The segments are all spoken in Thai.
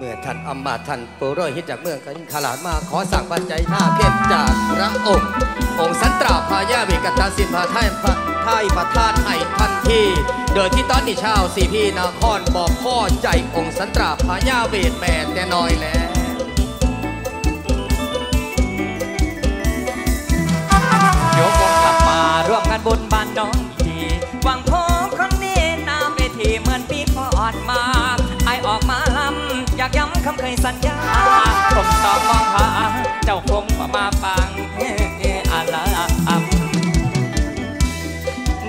เมื่อท่านอมมาท่านปุโรหิตจากเมืองขันขลาดมาขอสั่งปัจจัยท่าเพชรจากพระองค์ องค์สันตราพายาวิกตาสินพาไทยพระไทยพระธาตุให้ทันทีเดินที่ตอนนี้ชาวสี่พี่นครบอกพ่อใจองค์สันตราพายาเวทแม่แต่น้อยแล้วยกองขับมาร่วมงานบุญบ้านน้อง ยสัญญา ผมต้องมองหา เจ้าคงมาฟังอาลา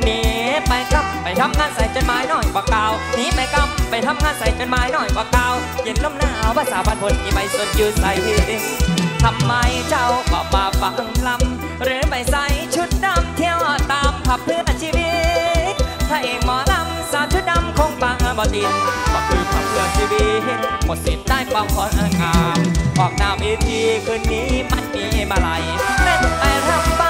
หนีไปกับไปทำงานใส่จนไม้น่อยกว่าเก่าหนีไปกับไปทำงานใส่จนไม้น่อยกว่าเก่าเย็นลมหนาวภาษาบัานพลที่ใบสนยืดใส่ทำไมเจ้าก็มาฟังลำหรือไปใส่ชุดดำเที่ยวตามผับเพื่อชีวิตถ้าเองมอลา ของบางบดินก็คือความเพื่อชีวิตหมดสิทธิ์ได้ควงคขอนงามออกหน้าเวทีคืนนี้มันมีมาไหลเล่นไปรำไป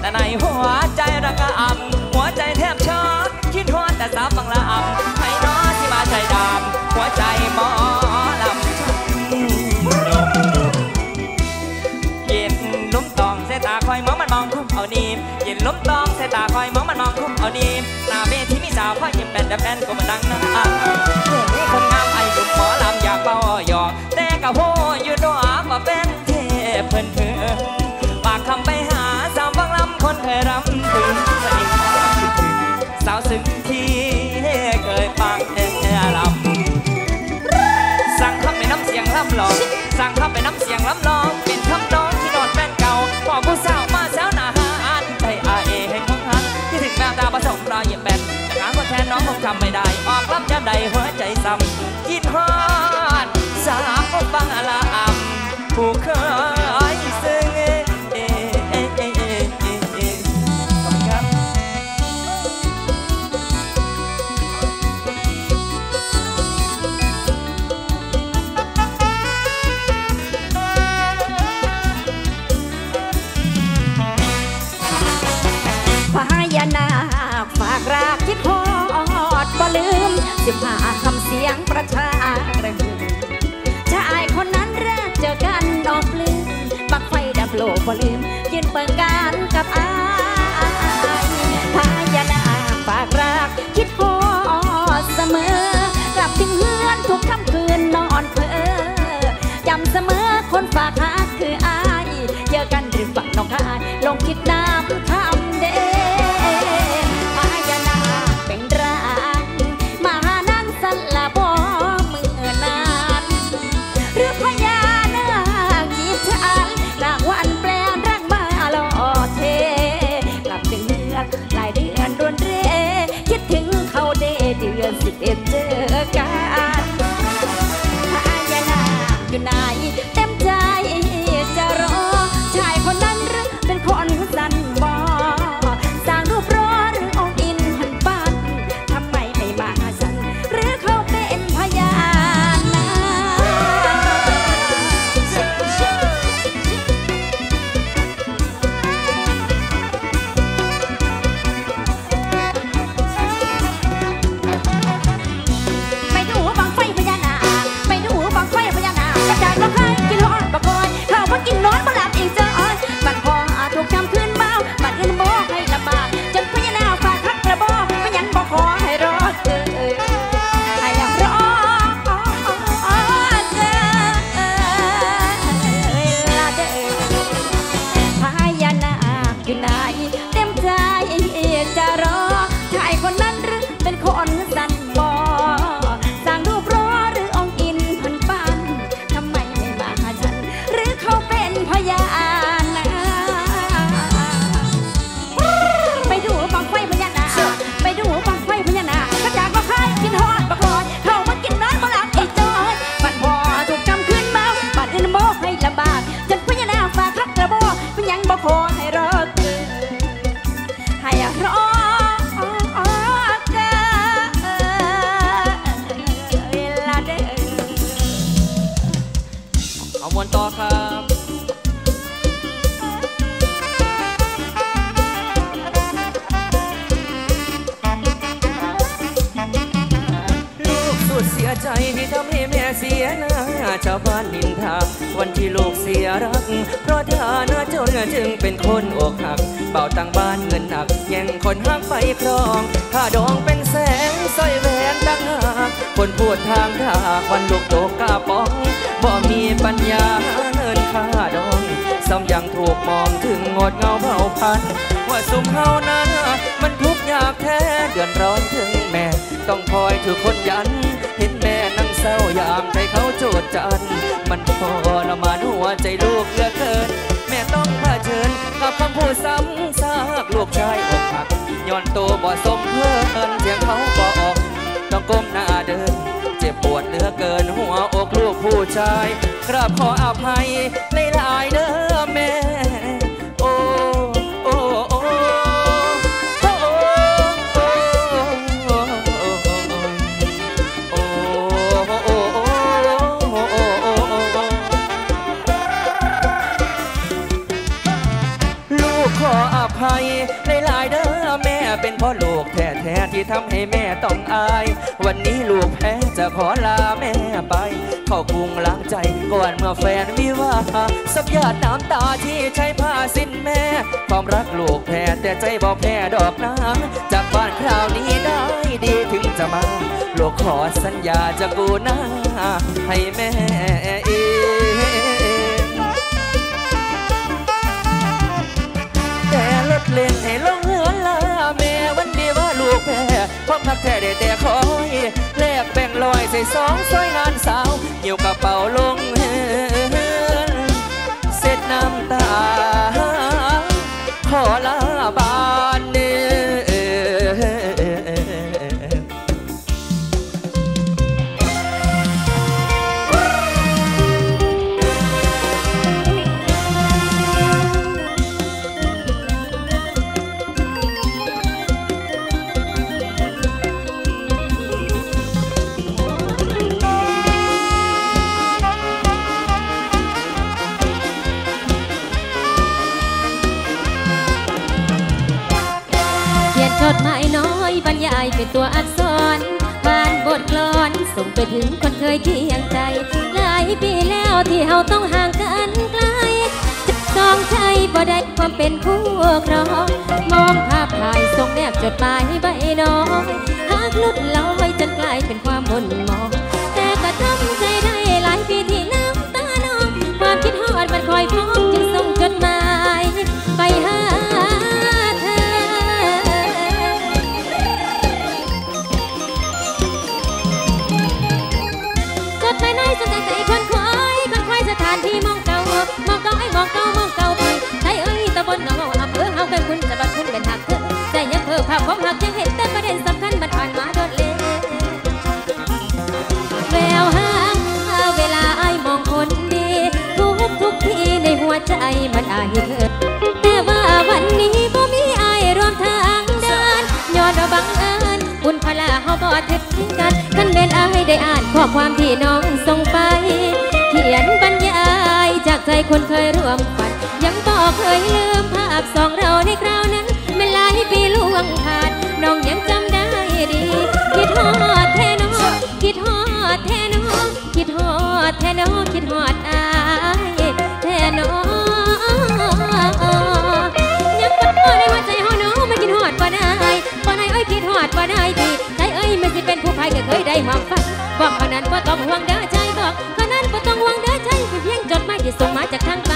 แต่ในหัวใจระกำหัวใจแทบช็อกคิดหัวแต่สาวบังละอำให้น้อที่มาใจดำหัวใจหมอลำเย็นล้มตองสายตาคอยมองมันมองคุ้มเอานีมเย็นล้มตองสายตาคอยมองมันมองคุ้มเอานีม දැපැන් කොම දන්නා หัวใจซ้ำกินฮอดสาวบางละอ่ำผู้เคย tetap ada. เป็นตัวอักษรผ่านบทกลอนส่งไปถึงคนเคยเคียงใจหลายปีแล้วที่เฮาต้องห่างกันไกลจะต้องใช้บ่ได้ความเป็นคู่ครองมองภาพถ่ายส่งแนบจดหมายใบน้อยหากลุดลอยจนกลายเป็นความหม่นหมอง แต่ก็ทำใจได้หลายปีที่น้ำตานองความคิดฮอดมันคอยพ้องจึงส่งจดหมายไปหา เก่าไอ้มองเก่ามองเก่าไปไทยเอ้ยตะบนหนองเอาอำเภอเฮาเป็นคุณจะบัดคุณเป็นหักเธอใจยังเพิ่มภาพของหักยังเห็นแต่ประเด็นสำคัญมันผ่านมาโดดเล่แววหางเวลาไอ้มองคนดี ทุกทุกทีในหัวใจมันอายเธอแต่ว่าวันนี้บ่มีไอายรวมทางเดินย้อนว่าบังเอิญบุญพลาเฮาบ่ถึงกันคันเป็นอายได้อ่านข้อความที่น้องส่งไป เขียน ใจคนเคยร่วมฝัน ยังบอกเคยลืมภาพสองเราในคราวนั้นมันหลายปีล่วงผ่านน้องยังจำได้ดี คิดฮอดแท้น้องคิดฮอดแท้น้องคิดฮอดแท้น้องคิดฮอดอายแท้น้องยังปวดหัวในหัวใจฮาน้องไมันคิดฮอดบ่ได้บ่ได้เอ้ยคิดฮอดบ่ได้ดีใจเอ้ยมันสิเป็นผู้ภัยก็เคยได้หอมฝันบอกเขานั้นบ่ต้องห่วงเด้อ ส่งมาจากทาง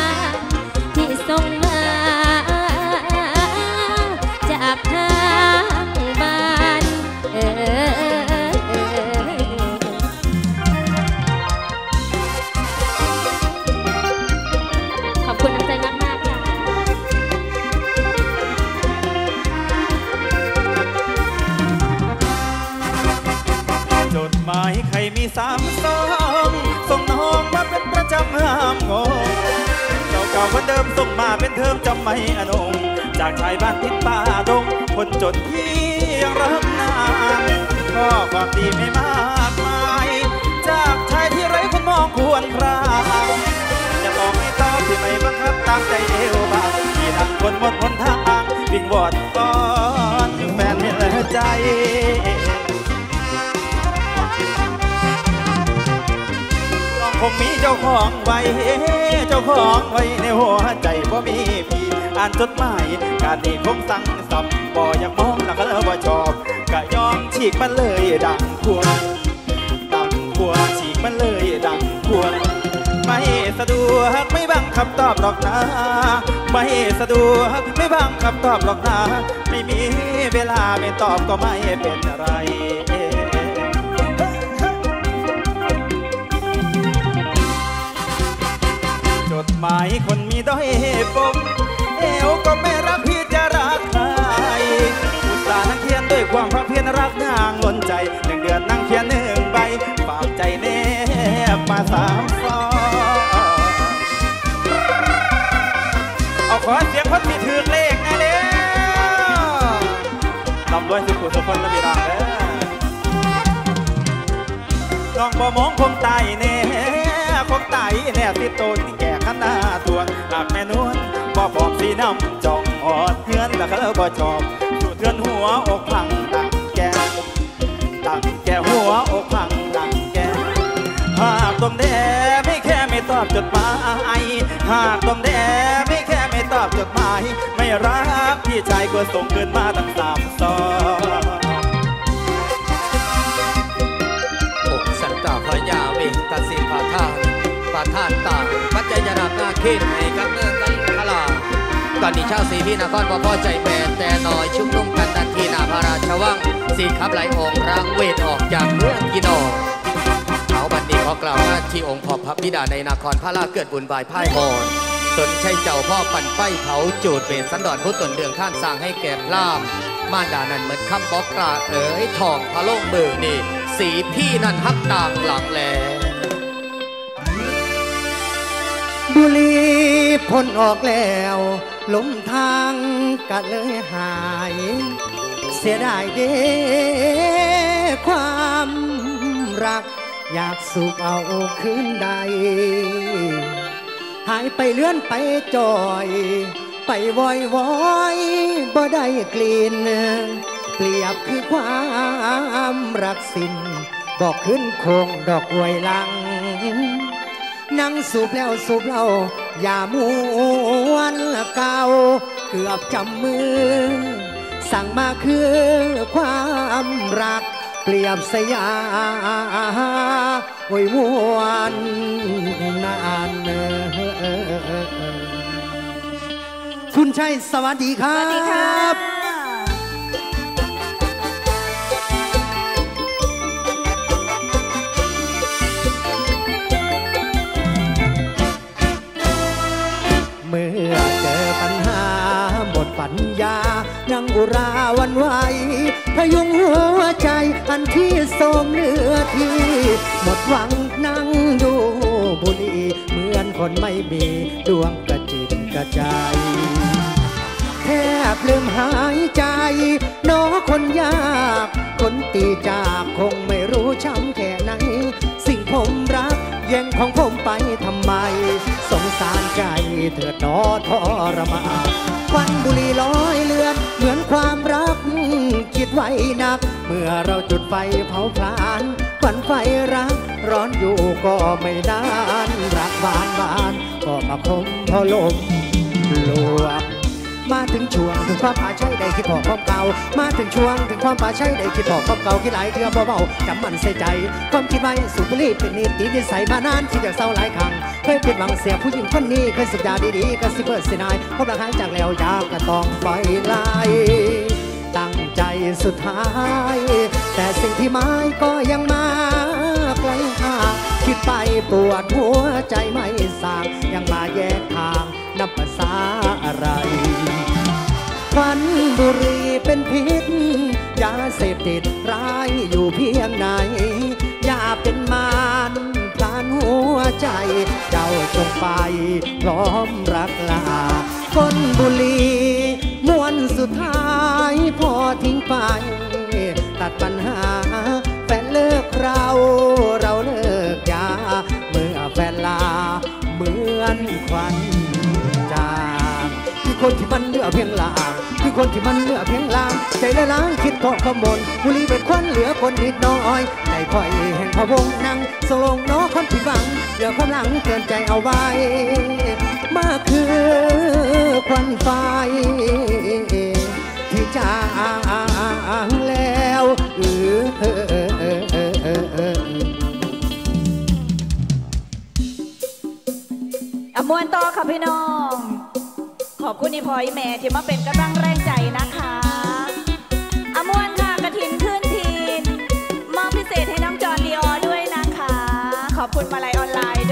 เป็นเทอมจำไม่อนง จากชายบ้านทิศป่าดง คนจดที่ยังรักนานก็ความดีไม่มากมาย จากชายที่ไร้คนมองควรครางจะบอกให้ตอที่ไม่บังคับตามใจเอวบางที่ทางคนหมดหนทางวิ่งวอดก่อนแฟนไม่เหลือใจ งมีเจ้าของไว้ เจ้าของไว้ในหัวใจบ่มีพี่อ่านจดหมายการนี้คงสั่งสับบ่อยากมองแล้วก็บ่ชอบก็ยอมฉีกมันเลยดังควรดังควรฉีกมันเลยดังควรไม่สะดวกไม่บังคับตอบหรอกนะไม่สะดวกไม่บังคับตอบหรอกนะไม่มีเวลาไม่ตอบก็ไม่เป็นไรายคนมีด้อยปมเอวก็ไม่รักพี่จะรักใครอุตส่าห์นั่งเขียนด้วยความภาคเพียรรักนางล้นใจหนึ่งเดือนนั่งเขียนหนึ่งใบฝากใจแนบมาสามซองเอาขอเสียงคนที่ถือเลขไงเด้อลำรวยสุขุสุคนละมีรังเด้อน้องบ่มองคงตายแน่คงตายแน่ที่โตนี่แก่ ขนาดตัวหากแม่นวลบ่พร้อมสีน้ำจองหอดเฮือนแล้วก็บ่ชอบสู่เทือนหัวอกพังดังแกดังแกหัวอกพังดังแกหากตรงแดไม่แค่ไม่ตอบจดหมายหากตรงแดไม่แค่ไม่ตอบจดหมาย ไม่รักพี่ชายก็ส่งเกินมาตั้งสามซององ ทานต่างปัจจัยยนานาเขตให้กับเมืองกันคลาตอนนี้ชาวสีพี่นครบ่พอใจแม่แต่น้อยชุมนุมกันทันทีนาพระราชวังสีขับไหลองค์รังเวทออกจากเมืองกินอเขาบันนี้ขอกล่าวว่าที่องค์พ่อพระบิดาในนครพระลาเกิดบุญบายพ่ายมอนตนใช้เจ้าพ่อปั่นไฟเผาจูดเวรสันดอนผู้ตนเดืองข้านสร้างให้แก่พรามมารดานั้นเหมือนคำบอกกราเอ๋ยทองพระโลกมือนี่สีพี่นั่นฮักต่างหลังแล บุรีพ้นออกแล้วลมทางก็เลยหาย เสียดายเด้ความรัก อยากสูบเอาคืนใด หายไปเลื่อนไปจอย ไปวอยวอยบ่ได้กลิ่นเปรียบคือความรักสิ้นบอกขึ้นโคงดอกอวยลัง นั่งสูบแล้วสูบเล่าอย่ามวนเก่าเกือบจำมือ สั่งมาคือความรัก เปรียบสยาโอ้ยมวนนานเนอคุณชัยสวัสดีครับวัสดีค่ะเมื่อเจอปัญหาหมดปัญญา ยังอุราวันไหวพยุงหัวใจอันที่ทรงเนื้อที่ หมดหวังนั่งดูบุรีเหมือนคนไม่มีดวงกระจิตกระใจแทบลืมหายใจน้อคนยาก คนตีจากคงไม่รู้ช้ำแค่ไหน สิ่งผมรัก แย่งของผมไปทำไม สงสารใจเถิดนอทรมาควันบุหรี่ลอยเลือน เหมือนความรัก คิดไว้นัก เมื่อเราจุดไฟเผาพลานควันไฟรัก ร้อนอยู่ก็ไม่นาน รักบานบาน ก็มาคมพอลมลวก มาถึงช่วงถึงความป่าใช่ได้คิดพอความเก่า มาถึงช่วงถึงความป่าใช่ได้คิดพอความเก่าคิดหลายเทื่อเบาๆจำมันใส่ใจ ความคิดไว้สุขบุรีเป็นนิตินิสัยมานานคิดอยากเศร้าหลายครั้งเคยผิดหวังเสียผู้หญิงคนนี้เคยสุขยาดีๆก็สิเบิดเสียนายพบรักหายจากแล้วยากก็ต้องไฟลายตั้งใจสุดท้าย แต่สิ่งที่หมายก็ยังมาไกลห่างคิดไปปวดหัวใจไม่สางยังมาแยกทาง นับภาษาอะไรควันบุรีเป็นพิษ ยาเสพติดร้ายอยู่เพียงไหน อย่าเป็นมารพลานหัวใจ เจ้าจงไป พร้อมรักลา คนที่มันเหลือเพียงลางใจละล้างคิดเกาะขมบนบุรีเป็นคนเหลือคนนิดน้อยในคอยแห่งพระวงนั่งสลงน้อคนผิดหวังเหลือความหลังเตือนใจเอาไว้ มากคือควันไฟที่จางแล้วหออมวนต่อค่ะพี่น้อง ขอบคุณอีพอยแม่ที่มาเป็นกำลังแรงใจนะคะอมวนค่ะกระถินขึ้นทีนมอบพิเศษให้น้องจอนดีออด้วยนะคะ ขอบคุณมาลัยออนไลน์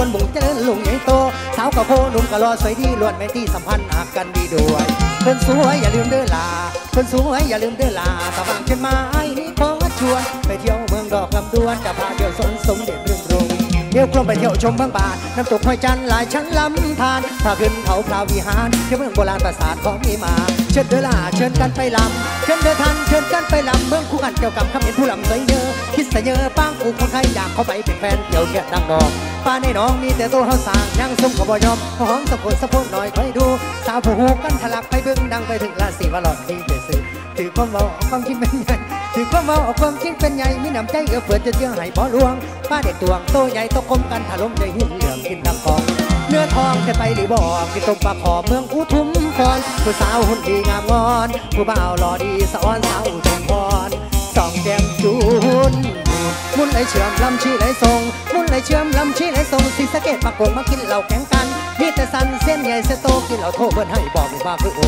จังสิถึงบนบุงเจริญลุงใหญ่โตสาวกับโคหนุ่มกะรอสวยดีล้วนไม่ที่สัมพันธ์หากกันดีด้วยเพิ่นสวยอย่าลืมเด้อลาเพิ่นสวยอย่าลืมเด้อลาตะบางเช่นไม้ขอชวน ไปเที่ยวเมืองดอกลำดวนจะพาเที่ยวสนสมเด็จเรื่องรง เที่ยวกลมไปเที่ยวชมเมืองบาทน้ำตกห้อยจันทร์หลายชั้นลำธารถ้าขึ้นเขาพราววิหารเที่ยวเมืองโบราณปราสาทของมีมาเชิญเดอล่าเชิญกันไปลำเชิญเดินทันเชิญกันไปลำเมืองคู่กันเกี่ยวกับคำเห็นผู้ลำใสเยอะคิดเสยเยอะป้างกูคนไทยอยากเข้าไปเป็นแฟนเกี่ยวแก่ดังดอกป้าในน้องมีแต่ตัวเขาสางยังสมกับบอยอมหอมสะโพดสะโพดหน่อยคอยดู สาวผู้หูกันทะลักไปเบิ่งดังไปถึงราศีวลอดที่เจสือถือความเมาความจริงเป็นใหญ่ ถือความเมาเอาความจริงเป็นใหญ่มีน้ำใจเอื้อเฟื้อจะเยื่อให้บ่หลวงป้าเด็กตวงโตใหญ่โตคมกันถล่มใจหินเหลืองกินดังกองเนื้อทองจะไปหรือบอกกินต้มปลาขอเมืองอุทุมพรผู้สาวหุ่นดีงามงอน ผู้บ่าวหล่อดีสะอ้อนสาวอุทุมพรสองแก้มจูนมุนไหลเชื่อมลำชีไหลทรงมุนไหลเชื่อมลำชีไหลทรงสีสะเกตปากโกงมากินเหล้าแข่ง มีแต่สันเส้นใหญ่เสโตกินเหล้าโทเพิ่นให้บอกว่าคือโอ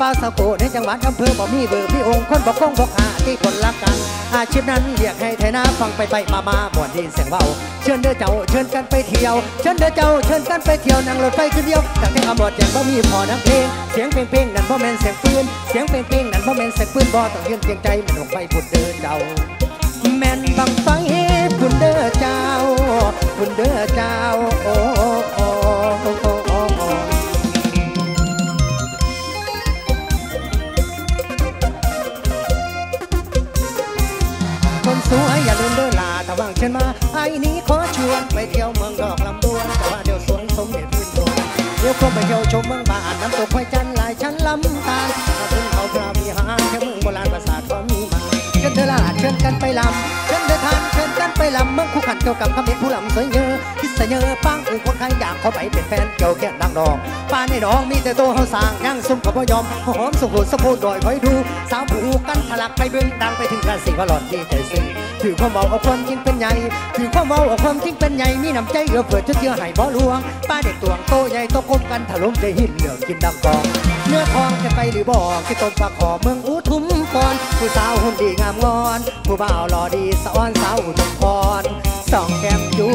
บ้าสาวโกในจังหวัดอำเภอบ่มีเบอร์พี่องค์คนบอกคงบอกหาที่คนรักกัน อาชีพนั้นเรียกให้ไทยนาฟังไปไปมามาหมวดดีเสียงเบาเชิญเด้อเจ้าเชิญกันไปเที่ยวเชิญเด้อเจ้าเชิญกันไปเที่ยวนั่งรถไฟคืนเดียวแต่ที่อำรวจแจ้งบ่มีพอนักเพลงเสียงเพลงเพลงนั่นบ่แม่นเสียงปืนเสียงเพลงเพลงนั่นบ่แม่นเสียงปืนบ่ต้องยืนเพียงใจมันลงไปพุดเด้อเจ้าแม่นบังไฟพุนเด้อเจ้าพุนเด้อเจ้าโอ้ วนไปเที่ยวเมืองดอกลำดวนแต่ว่าเดี๋ยวสวนสมเด็จพื้นดวงเดี๋ยวก็ไปเที่ยวชมเมืองบานน้ำตกห้วยจันหลายชั้นลำตาลมาถึงเขาพระวิหารแค่เมืองโบราณปราสาทก็มีมาเชิญเธอลาเชิญกันไปลำเชิญเธอทานเชิญกัน ไปลำเมืองคู่ขันเกี่ยวกับคำเห็นผู้ลำสวยเยอะคิดเสยเยอปังอื่นคนใครอยากเข้าไปเป็นแฟนเกี่ยวแก่ดังดอกป้าในน้องมีแต่ตัวเขาสร้างยังซุ่มกับพ่ยอมหอมสุขุสะโพดดอยคอยดู สาวผู้กันทะลักไปเบื้องดังไปถึงราศีวลอดที่ใจซึ้งถือความเมาเอาความจริงเป็นใหญ่ถือความเมาเอาความจริงเป็นใหญ่มีน้ำใจเอื้อเฟื้อจะเชื่อให้บ่หลวงป้าเด็กตวงโตใหญ่โตคมกันถล่มใจหินเหลืองกินดังกองเนื้อทองจะไปหรือบอกที่ต้นปลาขอเมืองอุทุมพรผู้สาวหุ่นดีงามงอน ผู้บ่าวหล่อดีสะอ้อนสาวอุทุมพรสองแก้มยู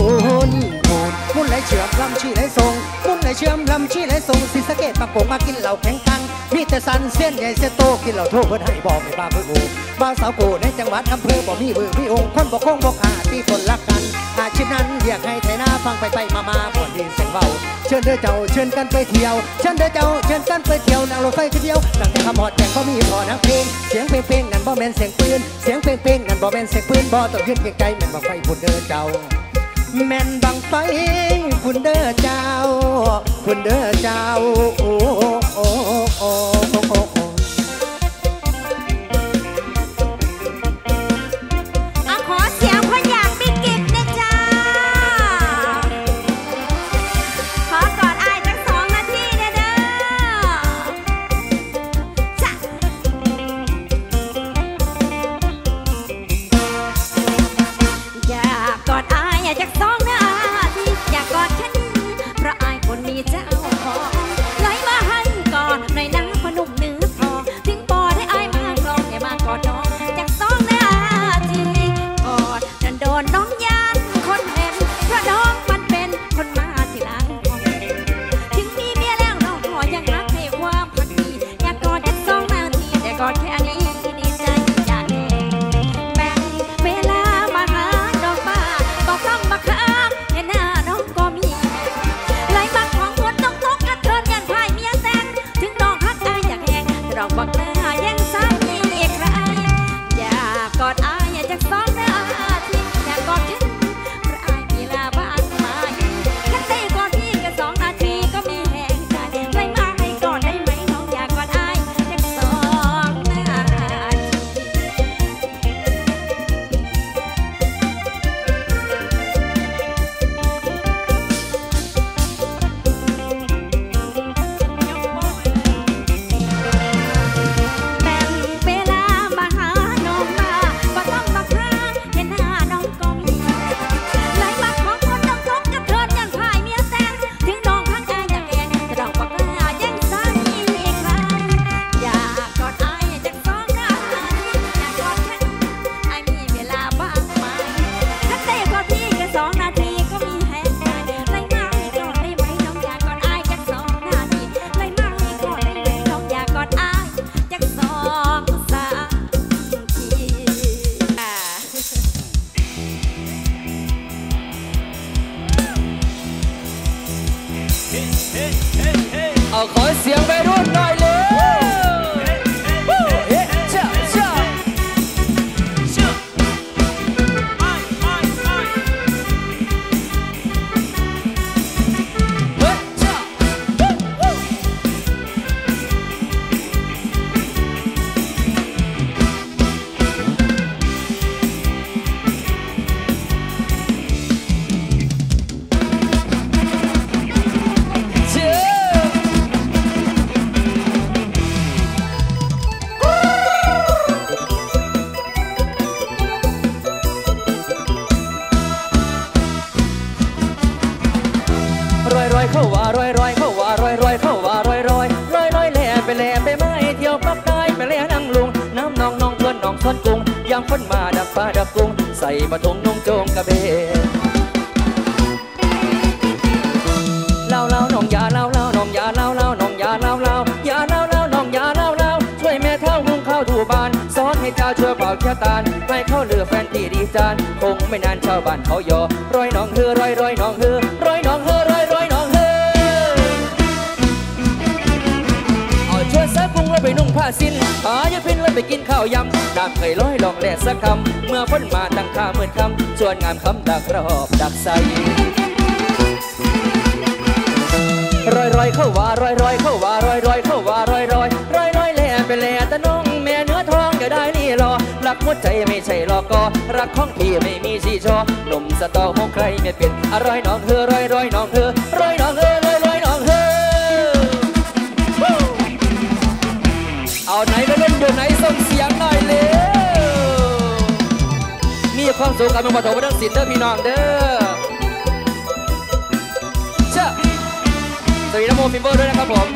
นมูนมุนไหลเชือบลำชีไหลทรง เชื่อมลำชีไหลทรงสีสะเกตปากโกงมากินเหล้าแข่งกันมีแต่สันเส้นใหญ่เส้นโตกินเหล้าโทเพิ่ให้บอกไม่บ้าเพื่อโอบ้าสาวโกในจังหวัดอำเภอบ่มีเบอร์มีองค์คนบ่คงบ่ขาที่คนรักกันอาชีพนั้นเรียกให้ไทยนาฟังไปไปมามาบ่นดีเสียงเบาเชิญเด้อเจ้าเชิญกันไปเที่ยวเชิญเด้อเจ้าเชิญกันไปเที่ยวนั่งรถไฟทีเดียวตั้งแต่คำหอดแจงก็มีพอนักเพลงเสียงเพลงเพลงนั่นบ่แม่นเสียงปืนเสียงเพลงเพลงนั่นบ่แม่นเสียงปืนบ่ต้องยืนไกลๆแม่นบังไฟพุ่นเด้อเจ้า แม่นบังไฟคุณเด้อเจ้า คุณเด้อเจ้า โอ้โอ้โอ้โอ้ กรุงยามฝนมาดักฟ้าดักกรุงใส่ปะทงนงโจงกระเบนเล่าเล่าน้องยาเล่าเล่าน้องยาเล่าเล่าน้องยาเล่าเล่ายาเล่าเล่าน้องยาเล่าเล่าช่วยแม่เท่าหุงข้าวถูบ้านสอนให้เจ้าช่วยเป่าแค่ตาลให้เข้าเรือแฟนที่ดีจานคงไม่นานชาวบ้านเขายอร้อยน้องเฮือร้อยร้อยน้องเฮือ ผ้าสิ้นหายาพินแล้วไปกินข้าวยำน้ำเคยร้อยลองแหล่สักคำ เมื่อพ้นมาตั้งค่าเหมื่อคำชวนงามคำดักรอบดักใสรอยรอยเข้าว่ารอยรอยเข้าว่ารอยรอยเข้าว่ารอยรอยรอยรอยแหล่ไปแหล่ตะน้องแม่เนื้อทองอย่าได้นี่รอ รักหัวใจไม่ใช่รอกอรักของพี่ไม่มีชีชอหนุ่มสตอหกใครไม่เป็นอร่อยน้องเธอรอยรอยนองเธอรอยน้องเธอ สุขกันเป็นปฐมวัฒนศิลป์เด้อพี่น้องเด้อเช่าสวีนโมฟิมเบอร์ด้วยนะครับผม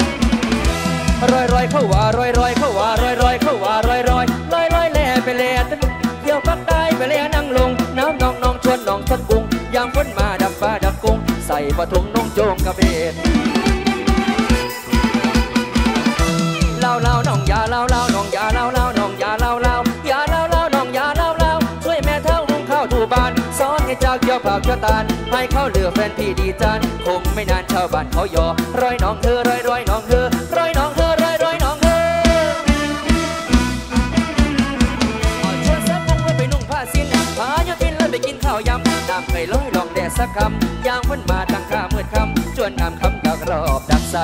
รอยรอยเข้าว่ารอยรอยเข้าว่ารอยรอยเข้าว่ารอยรอยรอยรอยแล่ไปแล่ตึ้งเที่ยวปักใต้ไปแล่นั่งลง น้ำนองนองชวนนองทนกรุงยามฝนมาดับฟ้าดับกรุงใส่ปะทุงนุ่งโจงกระเบน ให้เจ้าเกี่ยวผักเกี่ยวตาลให้เข้าเรือแฟนพี่ดีจานคงไม่นานชาวบ้านเขายอร้อยน้องเธอร้อยร้อยน้องเธอร้อยน้องเธอร้อยร้อยน้องเธอเอเชือกซักพุงไว้ไปนุ่งผ้าสิ้นพาโยตินแล้วไปกินข้าวยำน้ำเคยร้อยลองแดดสักคำยางฝนมาตั้งค่ามืดคำจวนงามคำดักรอบดักใส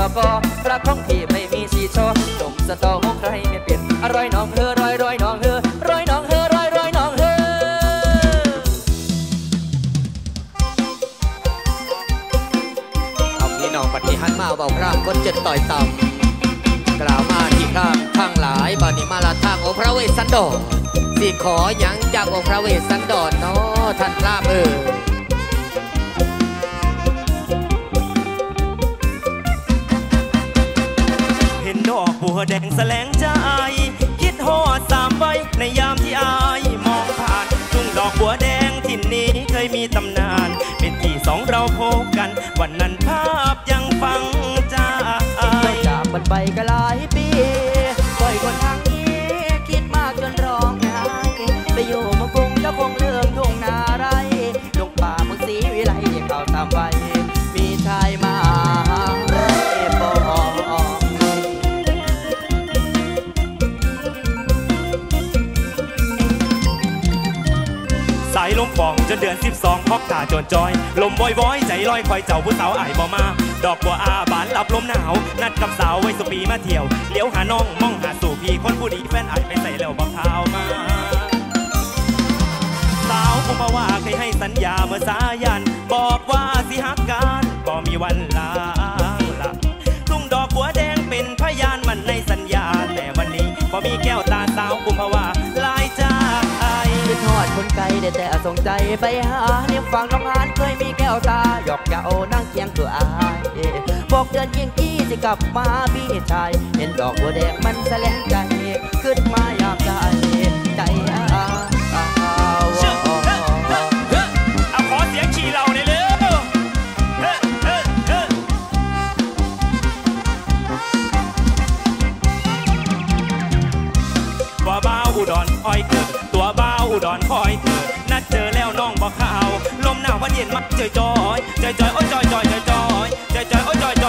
รอก็รักของพี่ไม่มีสีชอหนุ่มสตอของใครไม่เปลี่ยนอร่อยน้องเธอรอยรอยน้องเธอรอยน้องเธอรอยรอยน้องเธอเอาพี่น้องปฏิหันมาเบาพร่ำคนเจ็ดต่อยต่ำกล่าวมาที่ข้างข้างหลายบานิมาลาทางองพระเวสสันดรสิขอหยังจากองพระเวสสันดรเนาะท่านลาบเออ แดงแสลงใจ คิดหอดสามใบในยามที่อา จนเดือน12พอกตาจนจอย ลมวอยๆใจลอยคอยเจ้าผู้สาวอายบ่มา ดอกบัวอาบานหลับลมหนาว นัดกับสาวไว้สุปีมาเที่ยวเลี้ยวหาน้องมองหาสู่พี่คนผู้ดีแฟนอายไปใส่แล้วบอกเข่ามาสาวคงมาว่าเคยให้สัญญาเมื่อสายัน บอกว่าสิหักกันบ่มีวันลางละทุ่งดอกบัวแดงเป็นพยานมันในสัญญา แต่วันนี้บ่มีแก้ว แต่สงใจไปหาเนียฟังน้องอานเคยมีแก้วตาหยอกเก้านั่งเคียงตัวอายบอกเดือนยิ่งกี้จะกลับมาพี่ชาย เห็นดอกบัวแดงมันแสลงใจขึ้นมาอยามใจใจอาอุดรอ้อยเกิดตัวบ้าอุดรอ้อยเกิด mắt trời trời trời trời ôi trời trời trời trời. Trời trời ôi trời.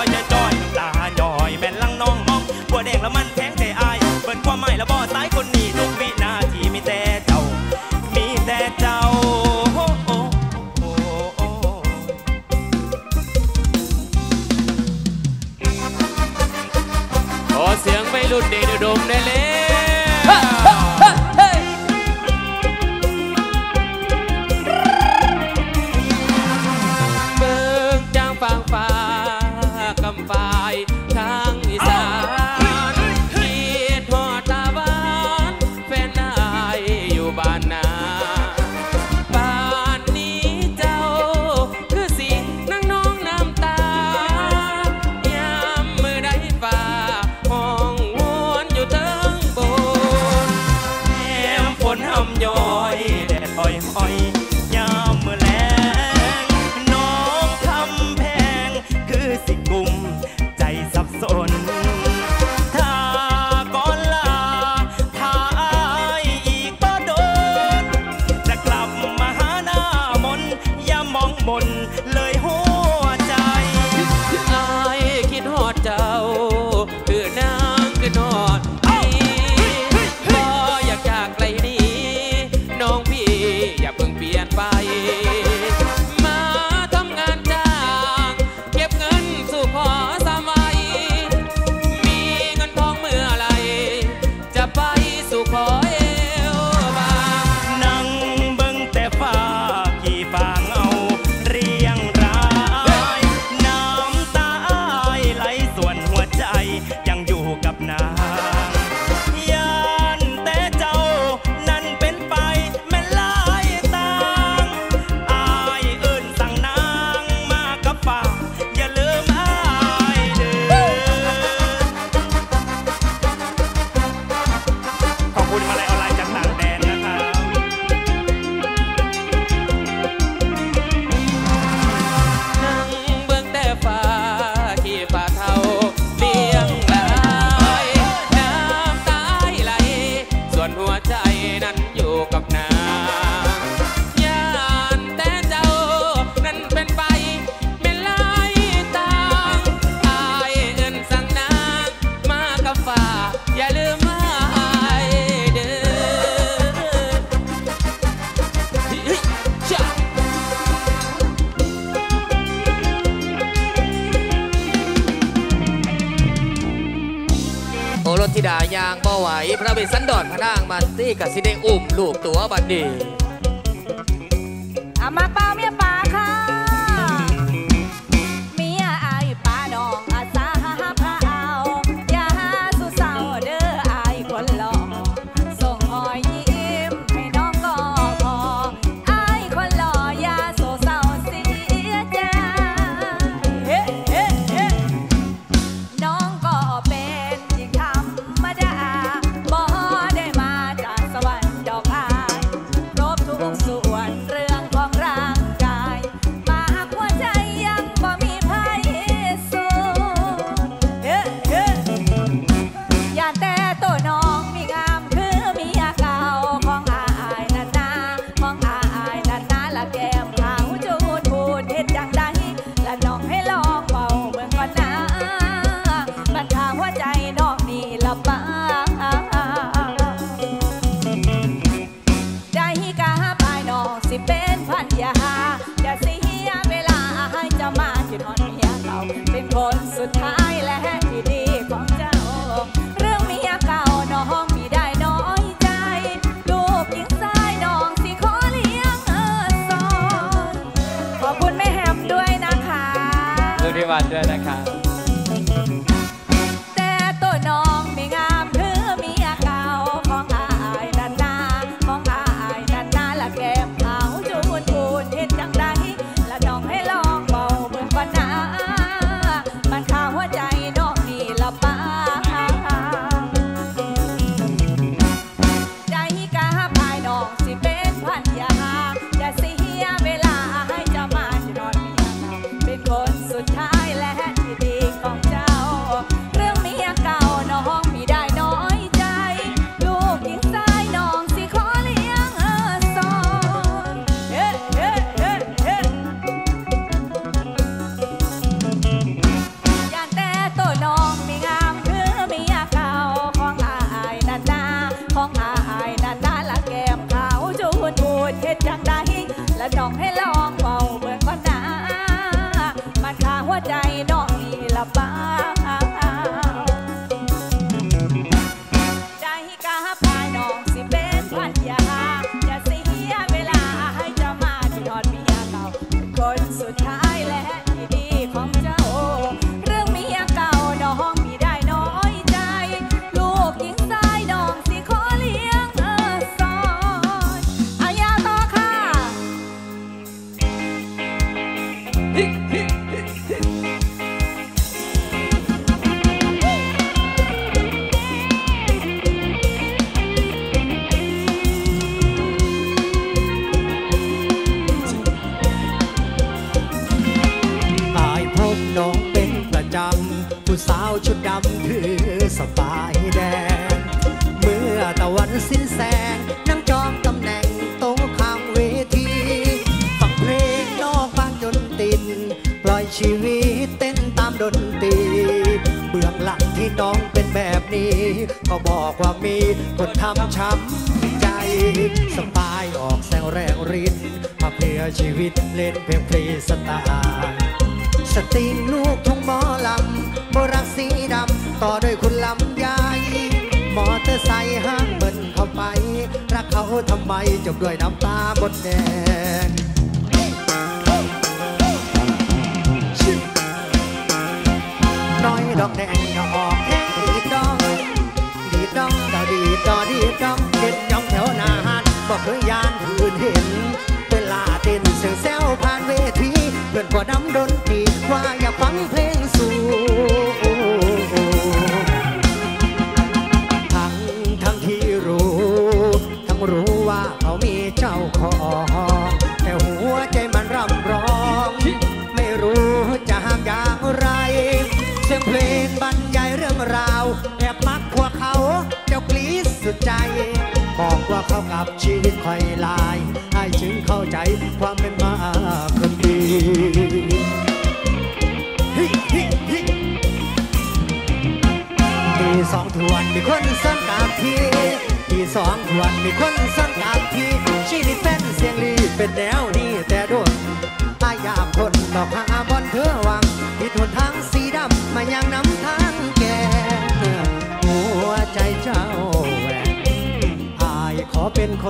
kasih deh oh, um lu tua ah, bade.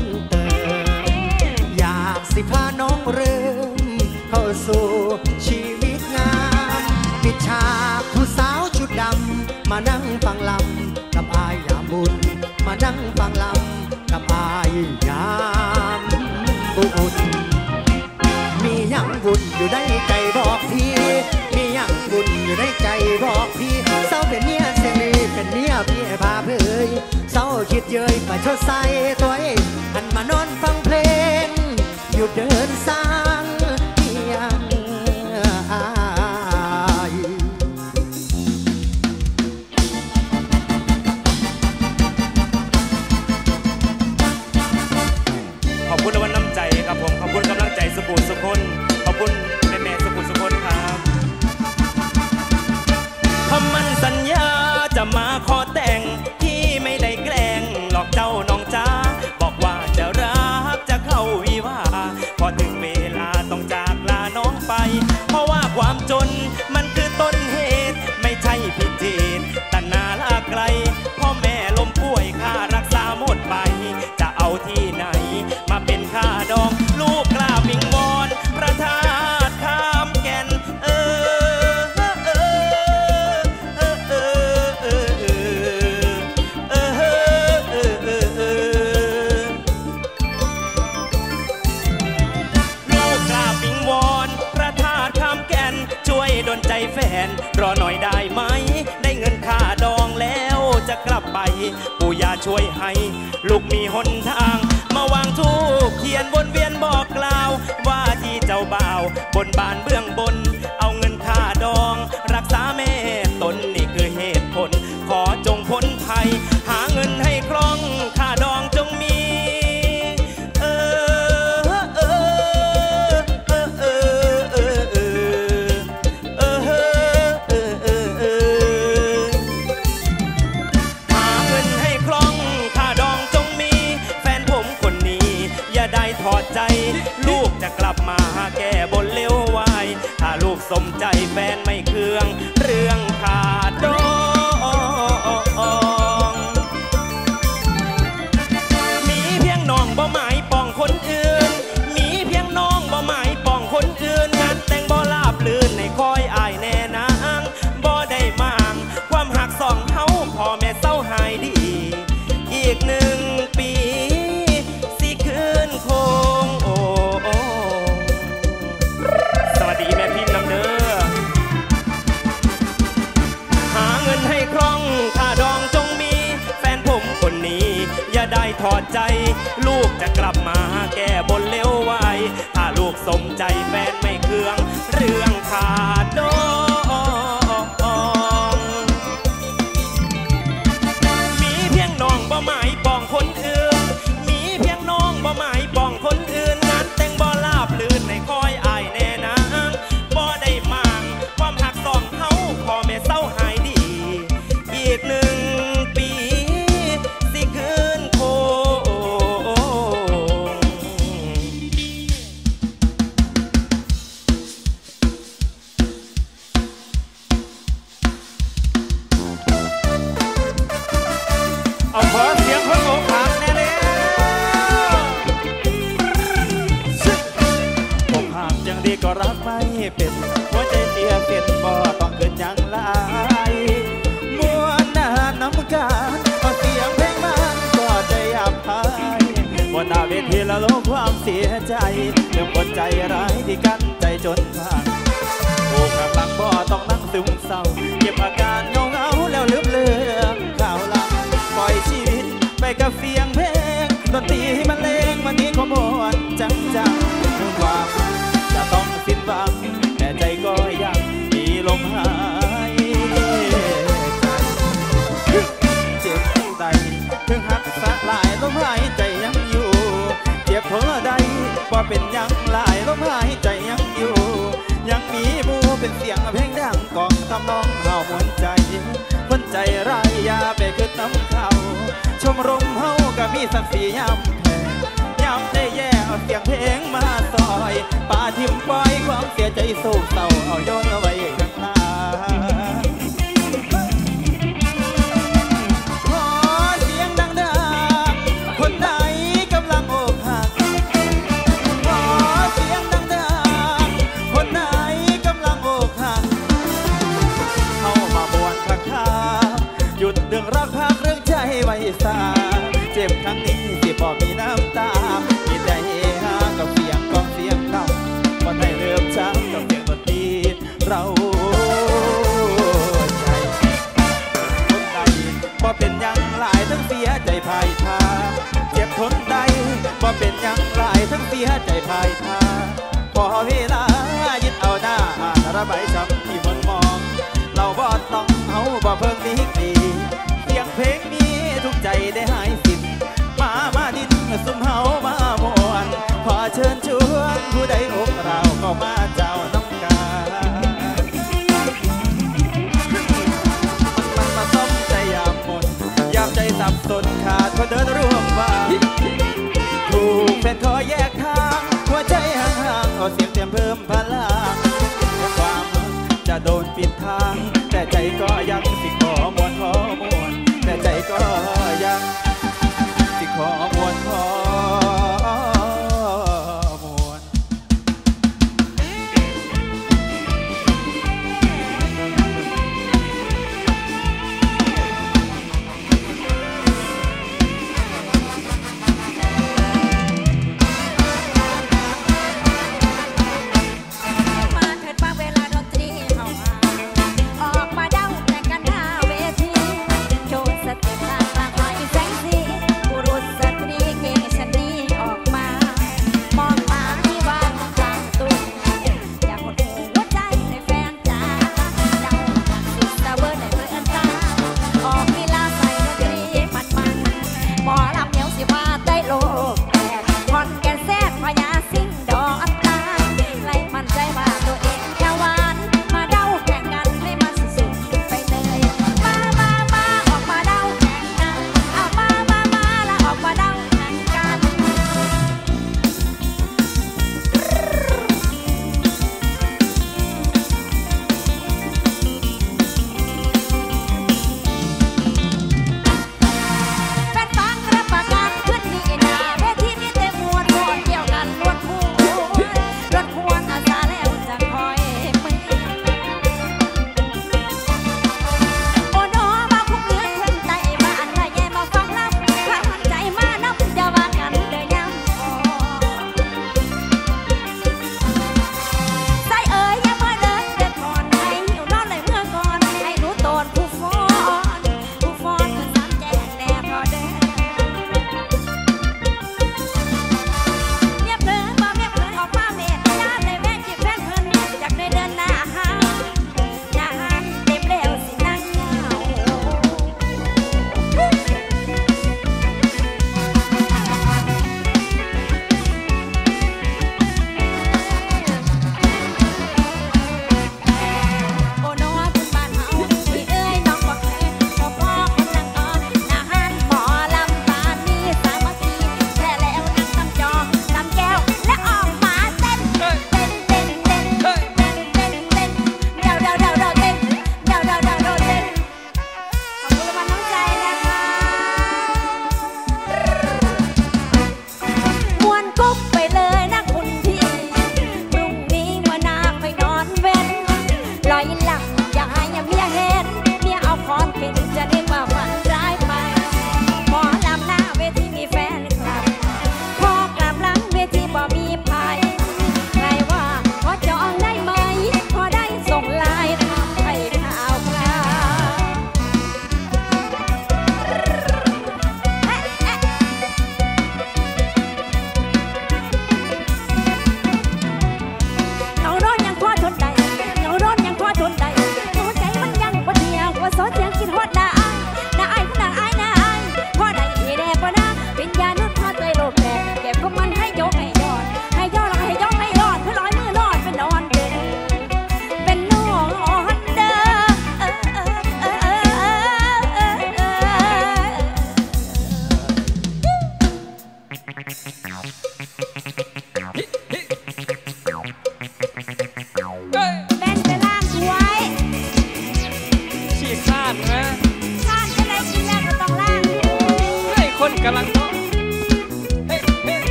นเติมอยากสิพาน้องเริ่มเข้าสู่ชีวิตงาม ปิดฉากผู้สาวชุดดำ มานั่งฟังลำกับอายามุนมานั่งฟังลำกับอายยามบุญมียังบุญอยู่ในใจบอกพี่มียังบุญอยู่ในใจบอกพี่เศร้าเป็นเนี้ยเสียงนี้เป็นเนี้ยพี่พาเพยเศร้าคิดเย้ยมาชดใส่ตัวเอง again.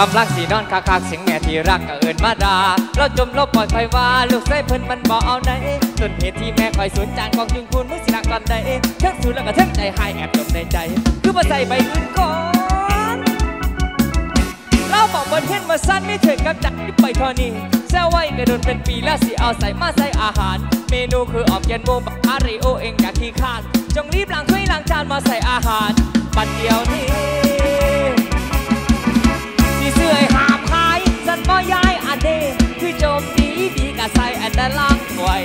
กำลังสีนอนคักๆเสียงแม่ที่รักก็เอินมาดาเราจมลบปล่อยคอยว่าลูกไส้เพิ่นมันบ่เอาไหนต้นเหตุที่แม่คอยสวนจานของจุงคุณมึงสิรักตอนใดเทิงสูนแล้วก็เทิงใจหายแอบจมในใจ คือมาใส่ใบอื่นก่อนเราบอกบนเทนมาสั้นไม่ถึงกับจัดที่ไปท่านี้แซวไว้กระโดนเป็นปีแล้วสิเอาใส่มาใส่อาหาร เมนูคือออกเย็นโมบักอาริโอเองอยากขี้ข้านจงรีบล้างถ้วยล้างจานมาใส่อาหารปัดเดียวนี้ ใส่อันนั้นล่างถวย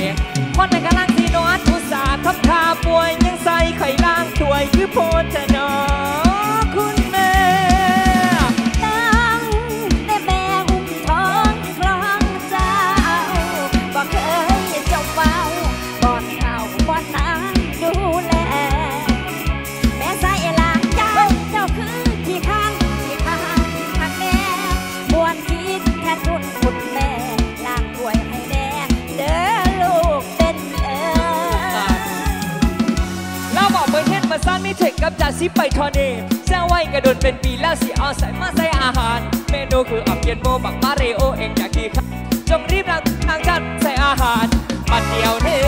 คนในกำลังสีนวดอุตส่าห์ทำท่าป่วยยังใส่ไข่ล่างถวยคือโพช เรโอเองอยากกินข้าจงรีบล้างล้างจานใส่อาหารมาเดียวนี้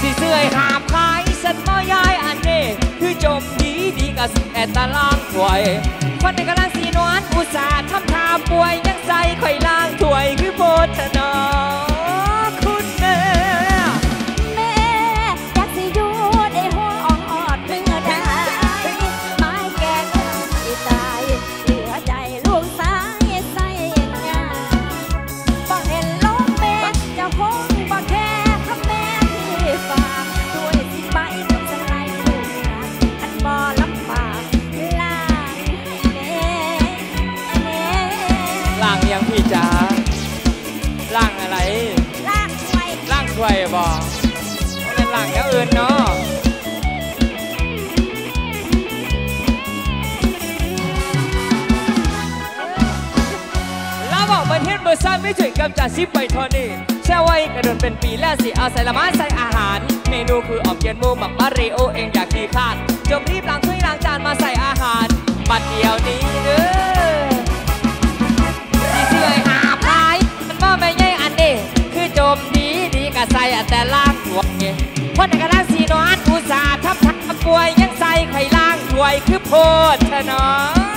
สิเสื่อยหามขายสันมอยายอันเน่คือจมดีดีกับแอตาล่างถวยคนในกำลังสีนวลอุตส่าห์ทำทาป่วยยังใส่ข่อยล่างถวยคือ ไม่ถึงกับจ่าซิปไปทอนี่แช่ไว้กระโดดเป็นปีแล้วสิเอาใส่ละไม้ใส่อาหาร เมนูคือออกเย็นมหมักมาเรโอเองอยากขี้ข้านจงรีบล้างถ้วยล้างจานมาใส่อาหารบัดเดียวนี้เด้อสิเสื่อยหาพายมันบ่แม่ใหญ่อันนี้คือจมดีดีกะใส่แต่ล่างถวยคนในกระลังสีนอนอุตส่าห์ทับทับป่วยยังใส่ไข่ล่างถวยคือโพดเนาะ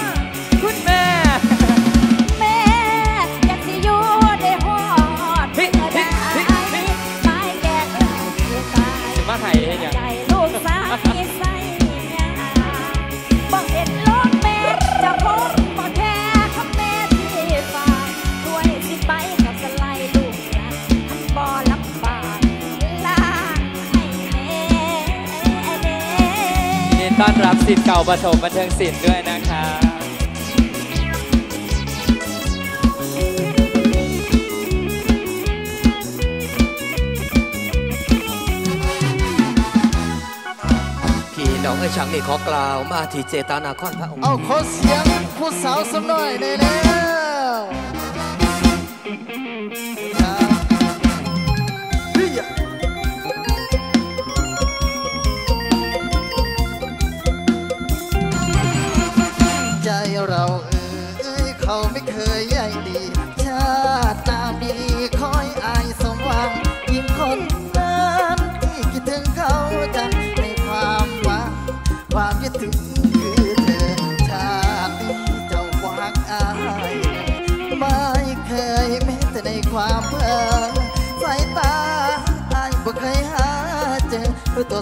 สิทธิ์เก่าปฐมบันเทิงศิลป์ด้วยนะคะพี่น้องไอ้ช่างนี่ขอกล่าวมาที่เจตนาคอนพระองค์ เอาขอเสียงผู้สาวสักหน่อยได้แล้ว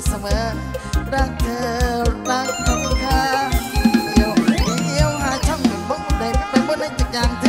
เสมอ รักเธอรักคำค่าเดียวเดียวหาช่องหนึ่งบ่ได้ไปบ่ได้จักอย่างเธอ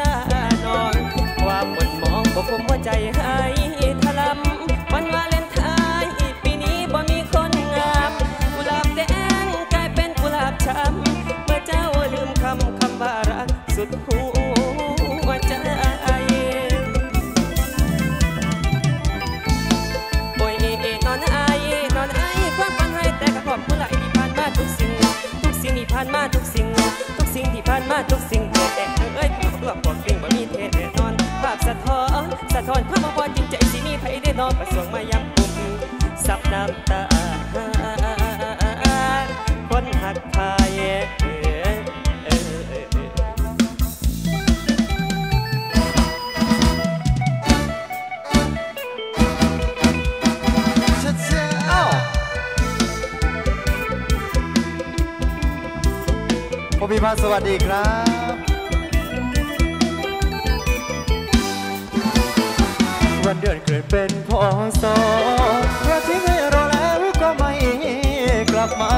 ตานอน ความหมดมองบอกผมว่าใจให้ะท้อนสะท้อนข้ามบ่จริงใจสิมีไผได้นอนประสวงมาย้ำปุ่มซับน้ำตาคนหักพายพี่พาสวัสดีครับ กิดเป็นพ่อสอพระที่งให้รอแล้วก็ไม่กลับมา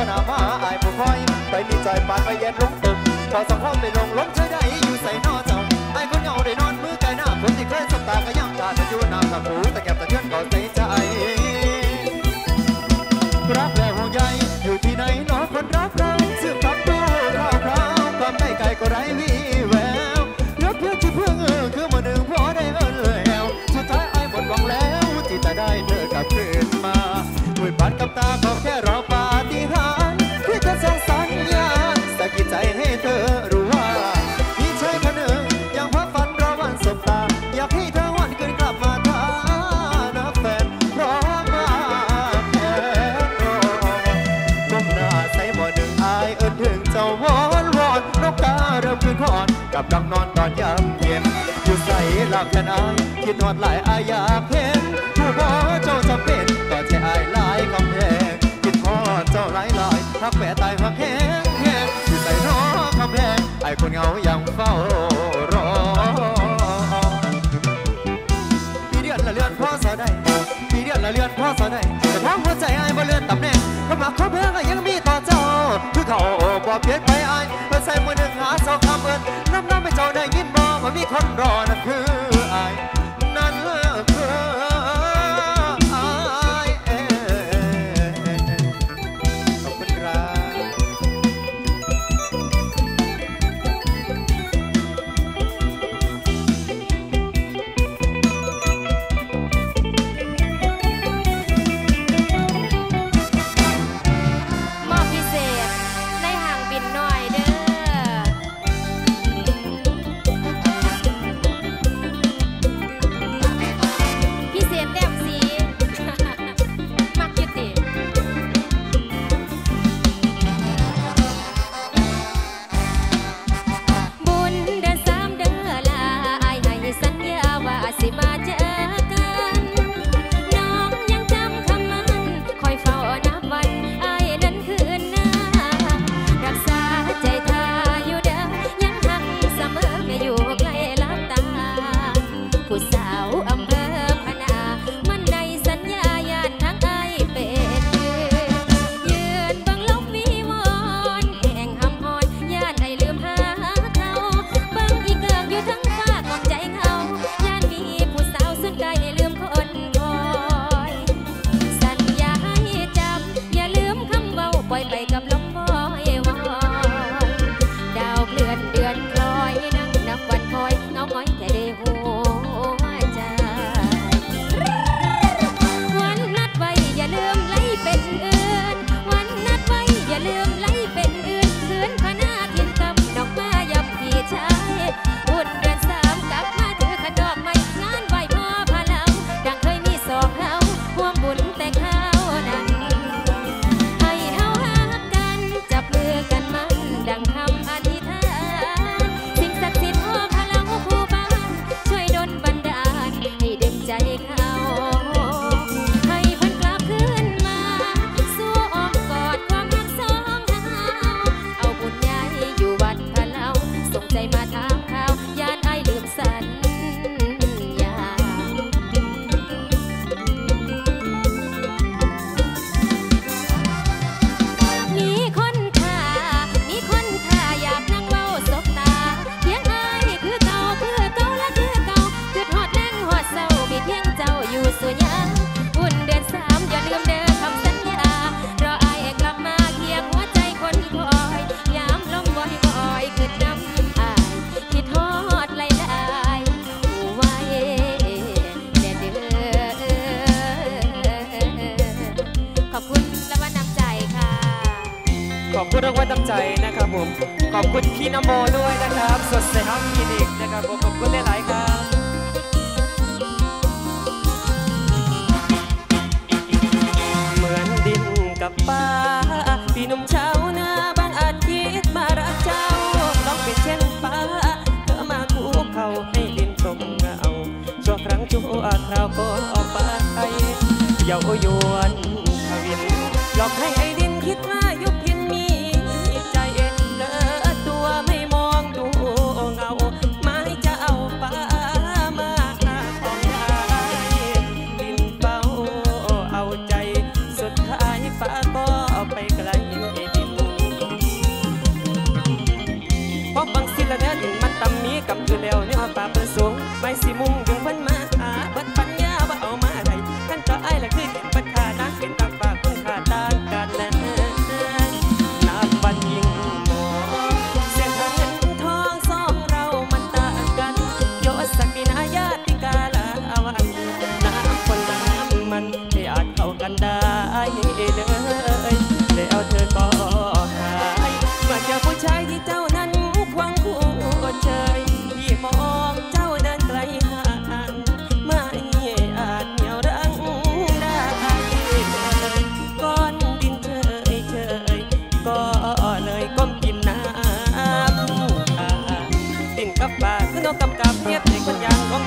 อหนามาอายผู้คอยไปมีใจปานไปเย็นลงตึกพอสังคมไปลงล้มเธยได้อยู่ใส่นอเจ้าไอ้คนเงาได้นอนมือไก่หน้าคนที่เคยสบตาก็ยังตาจะอยู่น้ำกับหูแต่แก็บตะเทือนก่อนใจใจรักแล้วห่วงใยอยู่ที่ไหนนอคนรักเราซึ่งพักตัวเราเราความใกล้ไกลก็ไร้วี ดังนอนตอนยามเย็น อยู่ใส่หลับแทนอายคิดหอดหลายอายอยากเห็นผู้บอเจ้าจะเป็นต่อใจอายหลายคำแพงคิดหอดเจ้าหลายหลายถ้าแฝตายหักแหงแหงอยู่ใส่น้องคำแพงไอคนเหงายังเฝ้ารอปีเดือนละเลือนพ่อสอได้ปีเดือนละเลือนพ่อสอได้แต่ทั้งหัวใจไอาบ่เลือนตำแหน่งก็มาเข้าเพื่อก็ยังมีต่อเจ้าคือเขาบ่เปลี่ยนไปไอาเพื่อใส่มือหนึ่งหาสอง คนรอนะคือ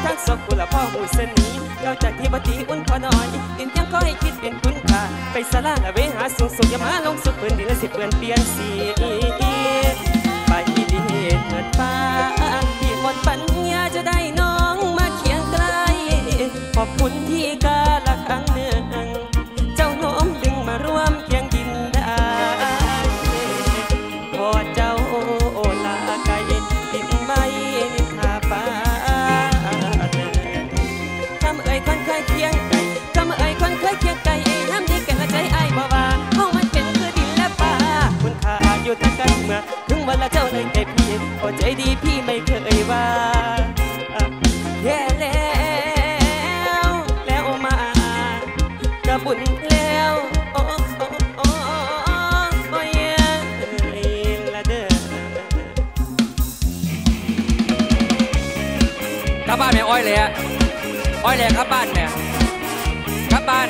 ทางสองกุลพ่อหูเสนีเจ้าจากที่บตีอุ่นพอหน่อยดินยังก็ให้คิดเป็นคุณค่าไปสลางเวหาสูงสุดยามาลงสุดปืนดินสิเปลี่ยนเปลี่ยนสีไปดีเถิดฟ้าที่หมดปัญญาจะได้น้องมาเคียงไกลขอบคุณที่กาละครั้งหนึ่ง ถึงเวลาเจ้าเลยแก่พี่พอใจดีพี่ไม่เคยว่าแย่แล้วแล้วมากระบุญแล้วโอ้โอ้โอ้โอ้ยเอ้ยละเด้อกลับบ้านแม่อ้อยเลยอะอ้อยเลยกลับบ้านแม่กลับบ้าน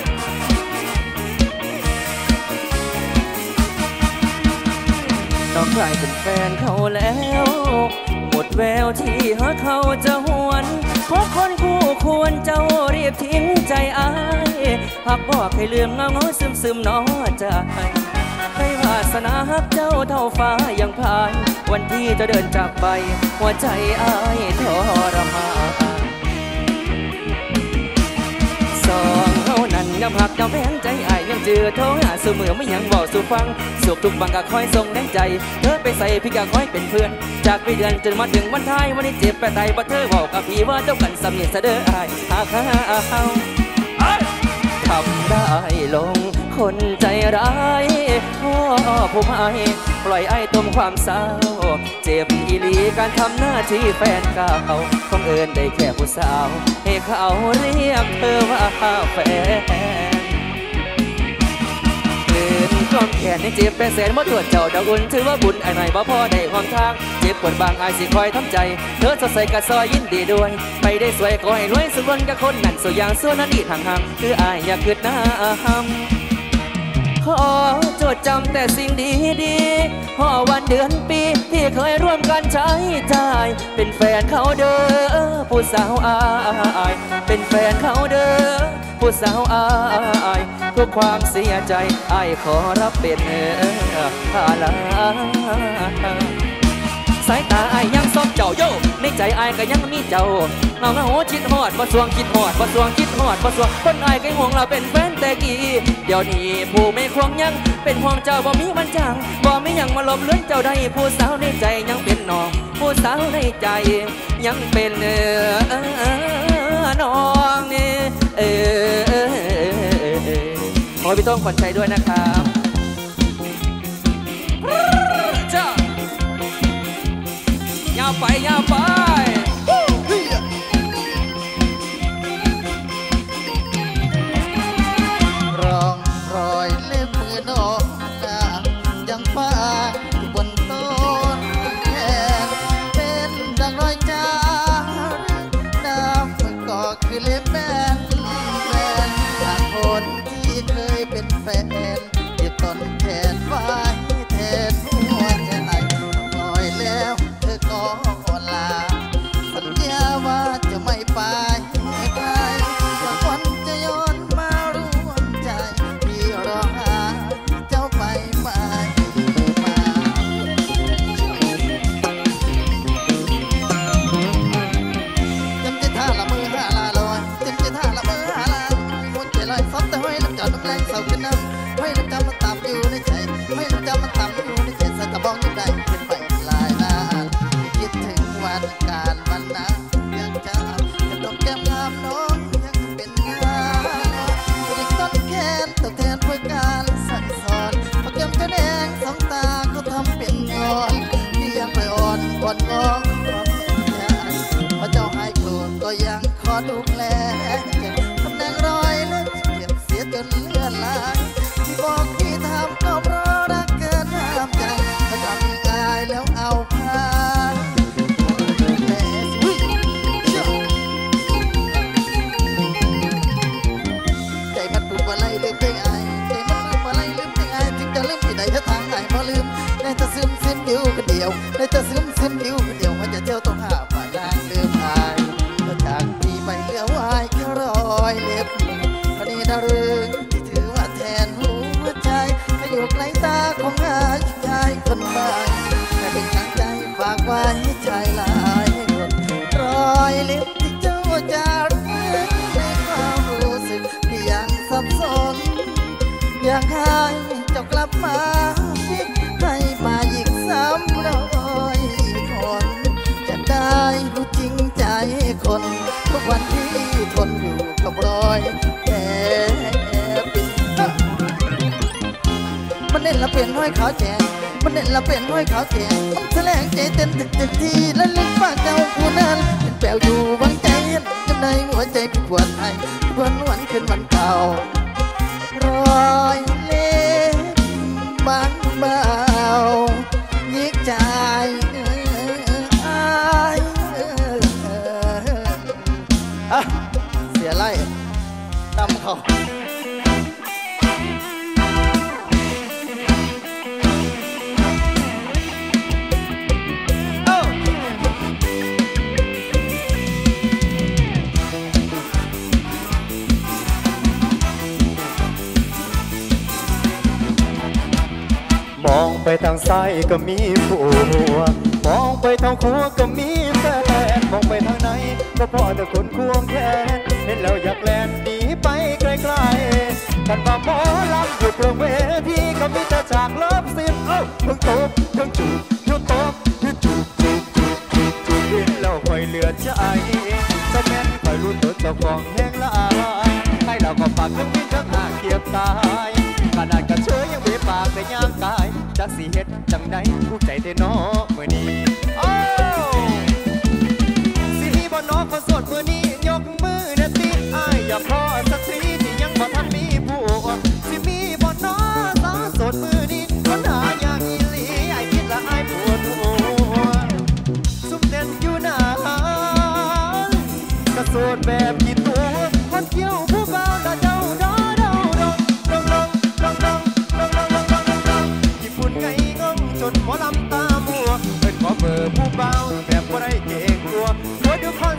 กลายเป็นแฟนเขาแล้ว หมดแววที่หาเขาจะหวนเพราะคนคู่ควรเจ้าเรียบทิ้งใจอายหากบอกให้ลืมเงาเงาซึมซึมนอใจให้วาสนาฮักเจ้าเท่าฟ้ายังพาย วันที่จะเดินจากไป หัวใจอายทรมานสอง ยำหักยำแพงใจอายยังเจือโทรหาเสมอไม่ยังบอกสู่ฟังสุขทุกบังก็คอยส่งแรงใจ เธอไปใส่พี่ก็คอยเป็นเพื่อน จากไปเดือนจนมาถึงวันท้ายวันนี้เจ็บไปไตบ่เธอบอกกับพี่ว่าเจ้ากันสำเนียงเสดออายหากหาเอาทำได้ลง คนใจร้ายพ่อผู้ให้ปล่อยไอ้ต้มความเศร้า เจ็บอีลีการทำหน้าที่แฟนเก่าคงเอินได้แค่ผู้สาว ให้เขาเรียกเธอว่าแฟนกลืนกล้อมแขนให้เจ็บเป็นแสนมาตรวจเจ้าดาวอุ่นถือว่าบุญไอ้หน่อยบ่พอได้หอมทาง เจ็บปวดบางไอายสิคอยทำใจ เธอสดใสกระซอยยินดีด้วย ไปได้สวยก็ให้รวยสุดวนกับคนนั้นสวยอย่างส่วนนั้นดีห่างๆคืออายอยากเกิดหน้าห้ำ ขอจดจำแต่สิ่งดีดีห่อวันเดือนปีที่เคยร่วมกันใช้จ่าย เป็นแฟนเขาเด้อผู้สาวอาย เป็นแฟนเขาเด้อผู้สาวอายทุกความเสียใจอายขอรับเป็นภาระ สายตาอายยังซอบเจ้าโยในใจอายก็ยังมีเจ้าเงาเงาคิดฮอดบ่สวงคิดฮอดบ่สวงคิดฮอดบ่สวงคนอายก็ห่วงเราเป็นแฟนแต่กี้เดี๋ยวนี้ผู้ไม่ควงยังเป็นห่วงเจ้าบ่มีวันจางบ่มียังมาลบเลือนเจ้าได้ผู้สาวในใจยังเป็นน้องผู้สาวในใจยังเป็นเออน้องนี่เออขอพี่ต้องขวัญใจด้วยนะครับ ยา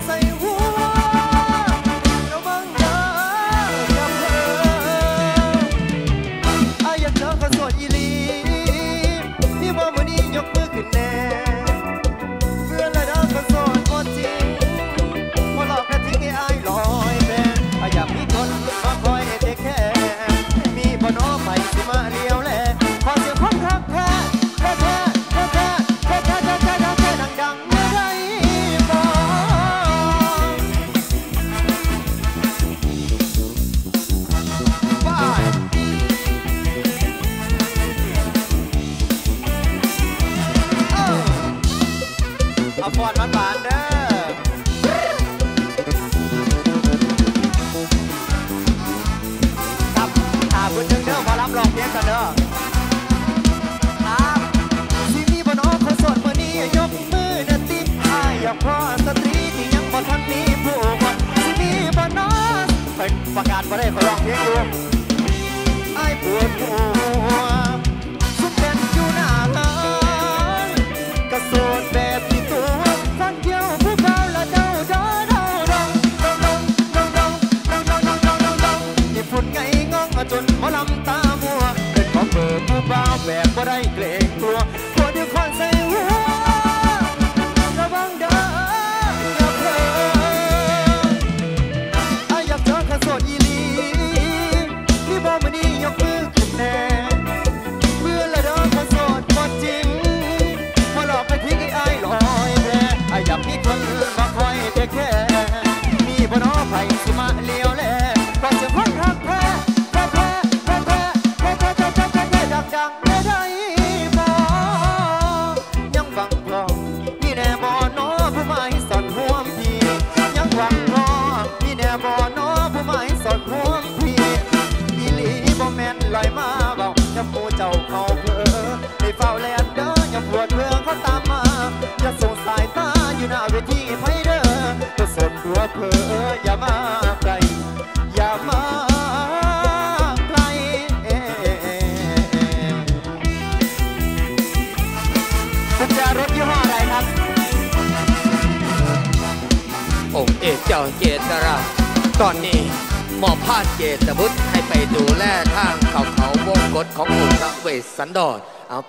在于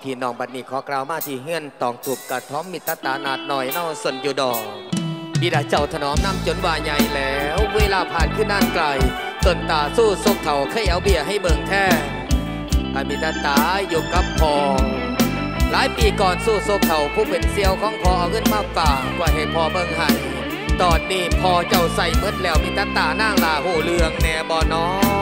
พี่น้องบัดนี้ขอกล่าวมาที่เฮือนตองถูกกระท้อมมิตรตานาดหน่อยเน่าสนอยู่ดอกบิดาเจ้าถนอมน้ำจนว่าใหญ่แล้ว เวลาผ่านขึ้นนานไกลต้นตาสู้ซกเถ่าเคยเอาเบียให้เบิงแท้อามิตาตาอยู่กับพอหลายปีก่อนสู้ซกเถ่าผู้เป็นเซียวของพอเอาเงินมาฝากกว่าให้พอเบิงให้ตอนนี้พอเจ้าใส่เมื่อแล้วมิตาตานั่งลาหูเรืองแน่บ่อน้อ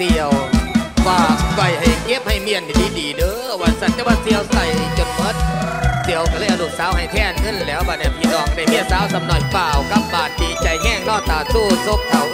เสียวฝากใส่ให้เก็บให้เมียนดีดีเด้อวันสันจะว่าเสียวใส่จนเมดเสียวก็เลยอดสาวให้แท่นขึ้นแล้วบัดเนี่พี่น้องได้เมียสาวสำหน่อยเปล่ากับบาดดีใจแห้งนอตาสู้ซกเขา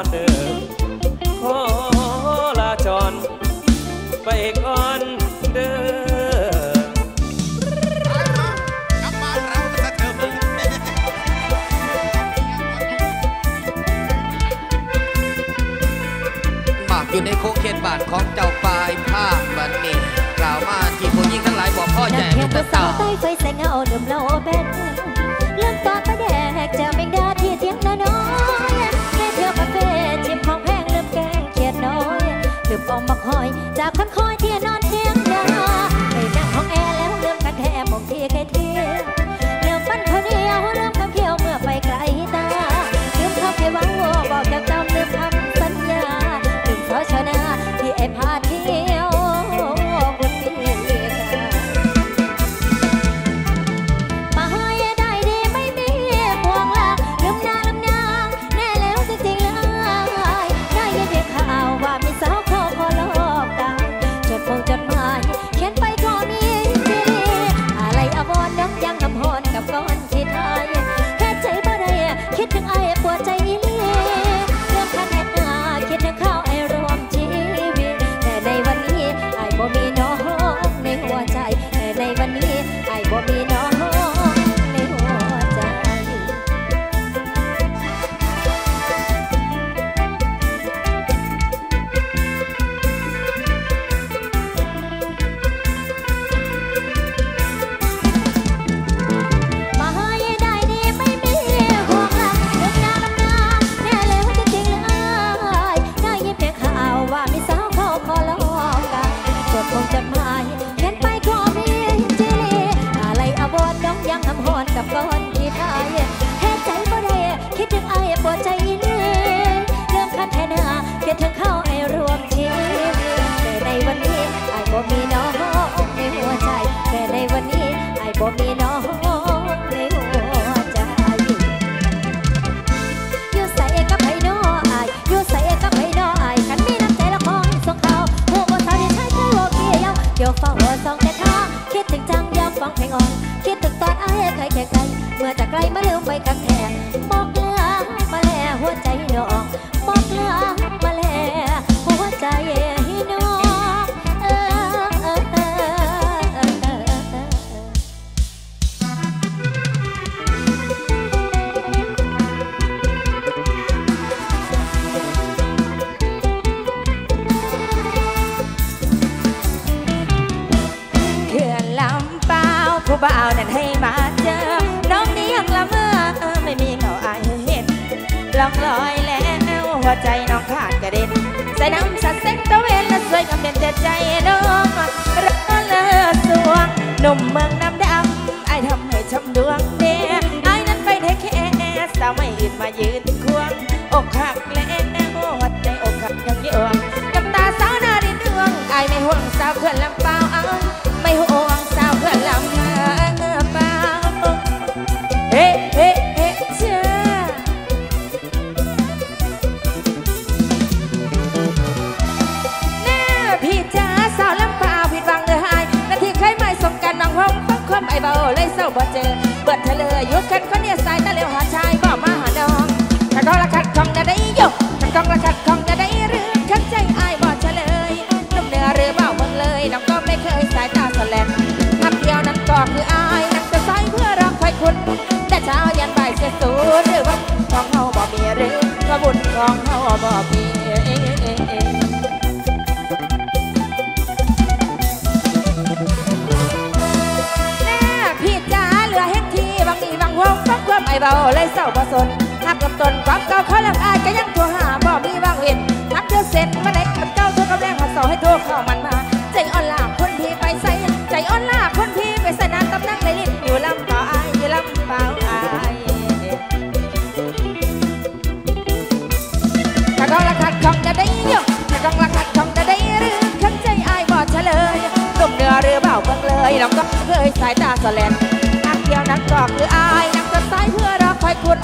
อนเดิมขอลาจร ไปก่อนเดิมมาอยู่ในโคเคนบาทของเจ้าปลายภาคบันนี้กล่าวมาที่ผู้หญิงทั้งหลายบอกพ่อใหญ่ลูกตาสาวใต้ไฟแสงเงาเดิมเล่าเป็นเรื่องตอนประแดกจะเป็นดาที่เทียงนาน้อ องบักหอย จากคันคอยเทียน ไอเบาเลยเศร้าบ่เจอเปิดเทะเลยยุดกันคนเดียสายตาเหลวหาชายบ่มาหาน้องถ้ากองละขัดของจะได้ยกถ้ากองละขัดของจะได้หรือขัดใจไอายบ่เฉลยนุ่มเนื้อหรือเบาเมืองเลยน้องก็ไม่เคยสายตาสแลนทำเดียวนั้นก็คืออายนักจะใส่เพื่อรักใครคุณแต่เช้ายันบ่ายเสียสูญหรือว่าของเฮาบ่มีหรือว่าบุญของเฮาบ่มี วงฟังความไอเบาเลยเศร้าบ่สนหักกับตนความเก่าเขาลังอายก็ยังโทรหาบ่มีบางเห็นหักเธอเสร็จมาได้กับเจ้าโทรกับแรงหัดเสาให้โทรเข้ามันมา ใจอ่อนลาคนพี่ไปใส่ใจอ่อนลาคนพี่ไปใส่นานตำนักในลิ้นอยู่ลำเปล่าอายอยู่ลำเปล่าอายถ้ากองละขัดของจะได้ยกถ้ากองละขัดของจะได้หรือขันใจอายบ่เฉลยตุ่มเนื้อหรือเบาเบิ่งเลยเราก็เคยสายตาสแลน เดียวนั้นก็คืออายนักจะสายเพื่อรักคอยคุณ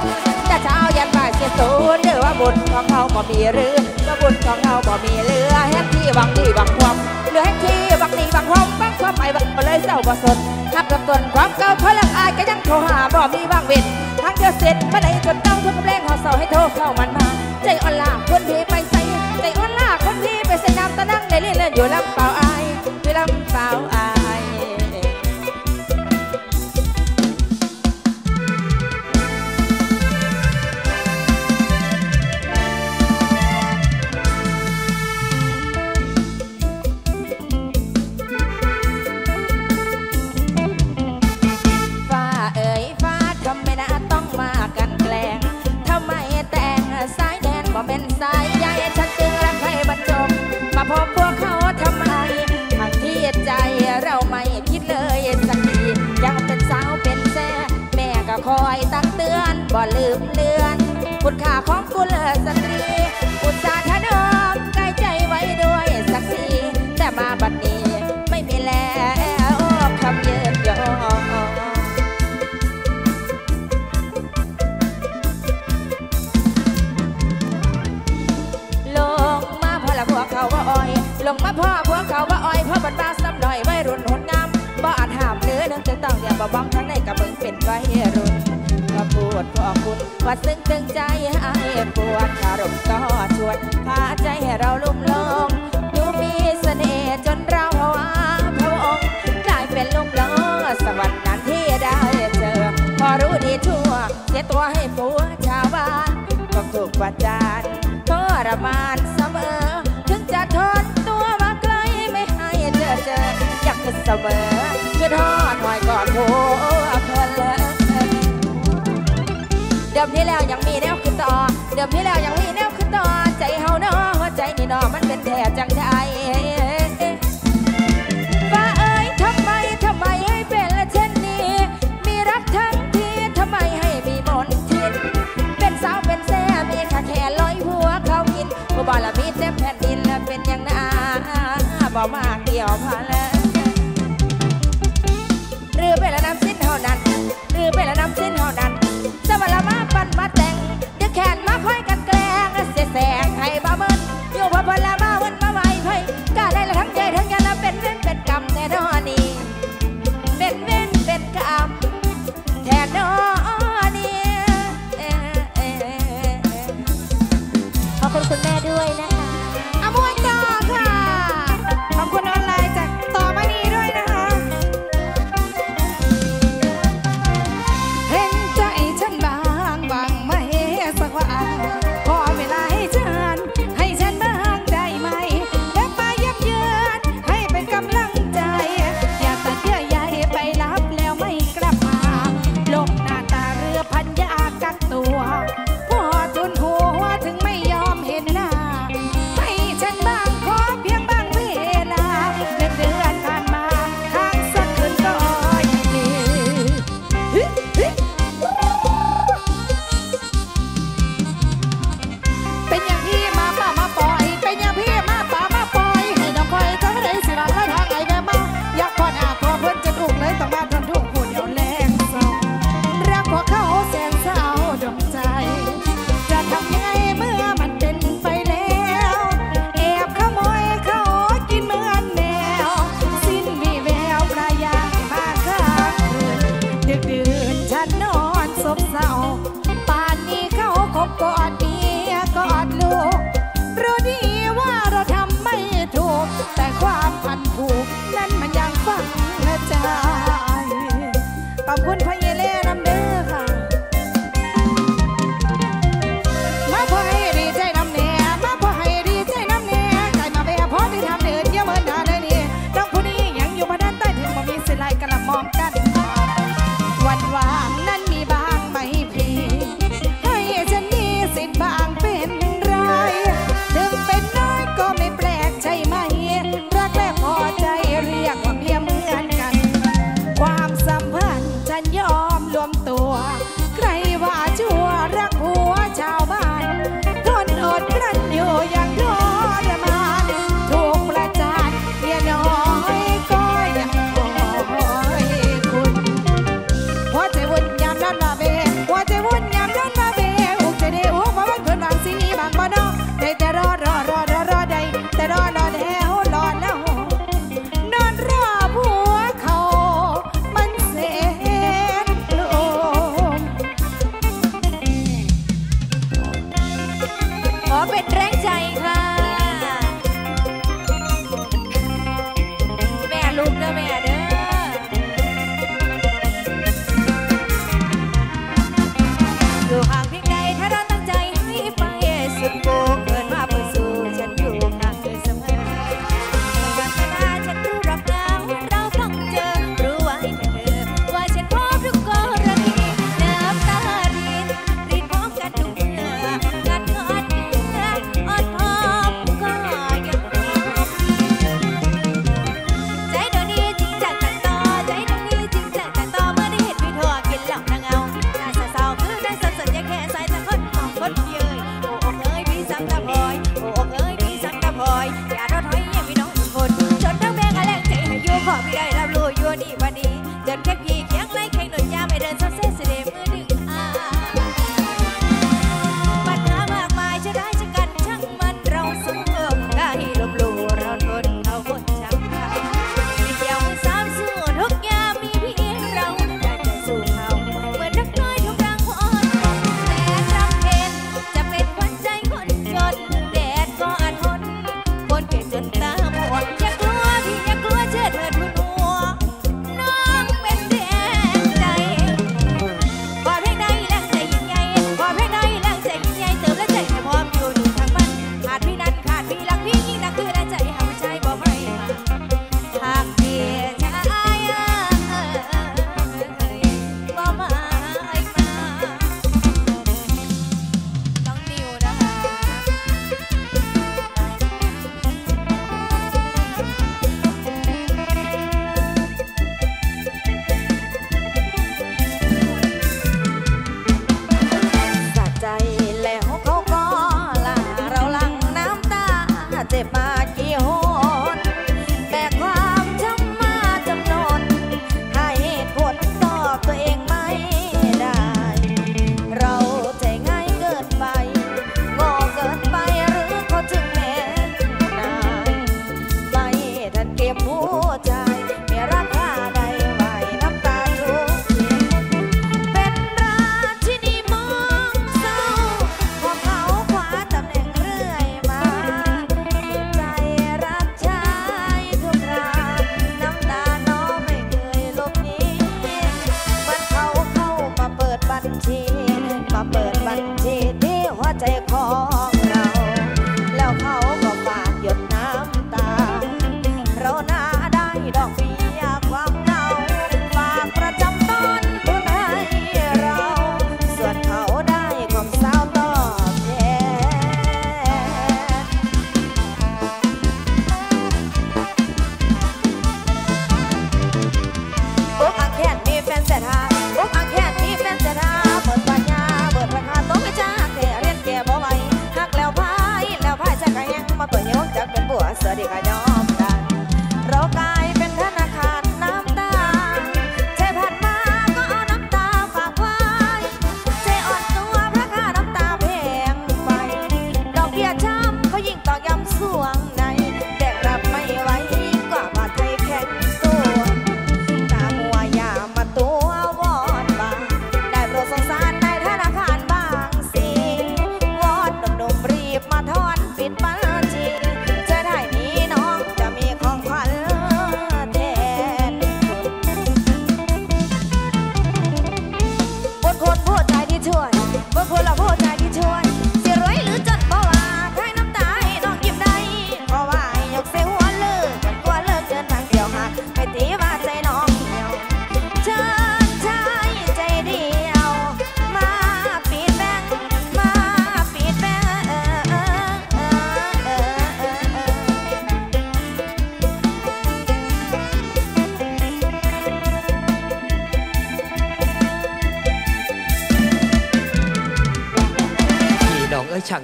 แต่เช้ายันบ่ายเสียสูญหรือว่าบุญของเขาบ่มีหรือว่าบุญของเขาบ่มีเหลือแห่งที่หวังดีหวังความเหลือแห่งที่หวังดีหวังความบังความไอ้บังเลยเศร้าบ่สนทับกับตนความเก่าเขาลังอายก็ยังโทรหาบ่มีบางเว้นทางเดียวเสร็จมาได้จนต้องทุกกำแรงหอเสาให้โทรเข้ามันมาใจอ่อนลาคนพี่ไปใส่ใจอ่อนลาคนพี่ไปใส่น้ำตะนั่งในเล่นเล่นอยู่ลำเปล่า ว่าซึ้งตึงใจให้ปวดคารมก็ชวนพาใจให้เราลุ่มลงดูมีเสน่ห์จนเราภาวะพะวงกลายเป็นลุ่มหลงสวรรค์นั้นที่ได้เจอ พอรู้ดีทั่วเสียตัวให้ผัวชาวบ้านก็ถูกประจานทรมานเสมอ ถึงจะทนตัวมาไกลไม่ให้เจอเจออยากจะเสมอคือทอดหน่อยก่อนโผเมที่แล้วยังมีแนวคือต่อ เดิมที่แล้วยังมีแนวคือต่อ ใจเฮาเนาะหัวใจนี่เนาะมันเป็นแท้จังใดฟ้าเอ้ยทำไมทำไมให้เป็นละเช่นนี้ มีรักทั้งทีทำไมให้มีมนทิน เป็นสาวเป็นแซ่มีขาแค่ลอยหัวเขากินผู้บ่ละมีเต็มแผ่นดินและเป็นอย่างนาบ่มากเกี่ยวพาแล้ว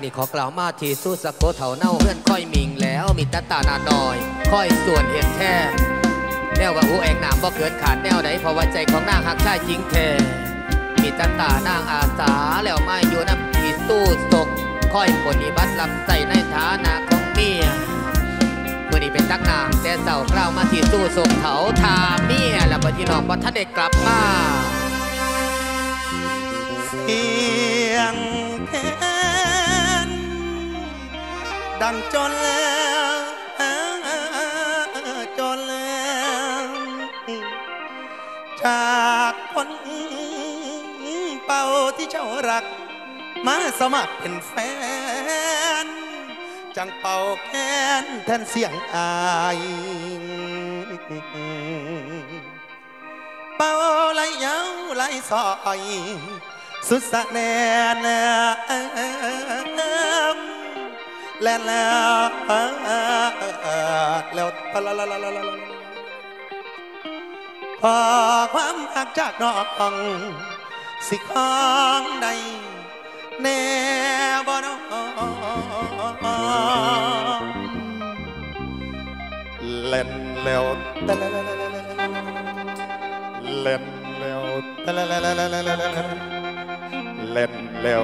นี้ขอกล่าวมาทีสู้สะโกเถาเน่าเพื่อนค่อยมิงแล้วมีตาตาหนาน้อย ค่อยส่วนเห็นแท้แนวว่าอูแองหนามบ่เกินขาดแนวไหนเพราะว่าใจของนางหักชายจริงแท้มีตาตานางอาสาแล้วไมาอยู่น้ำที่ตู้ศกค่อยปฏิบัติรับใจในฐานะของเมียมื่อนี้เป็นตักนางแต่เสากล่าวมาที่ตู้ศกเขาทาเมียแล้วบ่ที่น้องบ่ทันได้กลับมาเสียง ดังจนแล้วจนแล้วจากคนเป่าที่เจ้ารัก มาสมัครเป็นแฟน จังเป่าแค้นแทนเสียงอายเป่าไหลเย้าไหลซอย สุดสะแนน แล่นแล้วแล้วพอความหักจากน้องสิของใดแน่บ่นเล่นแล้วตะละละละละละละเล่นแล้วตะละละละละละละละเล่นแล้ว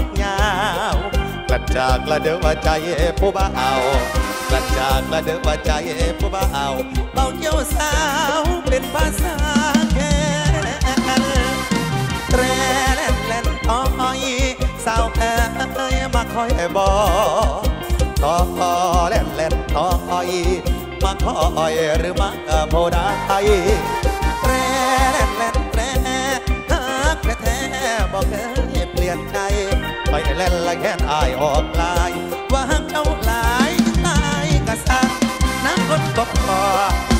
จากละเด้อว่าใจผู้บ่าวกลัดจากละเด้อว่าใจผู้บ่าวเป่าเกี่ยวสาวเป็นภาษาแค่แตรแล่นแล่นอ้อยสาวเอ้ยมาคอยบอกต่อแล่นแล่นต่อยมาคอยหรือมาโพดายแร่แล่นแร่ฮักแท้บอกเคยเปลี่ยนใจ ล่นละแค่อายออกลายว่าฮักเจ้าหลายตายกะสักน้ำคนบอกคอ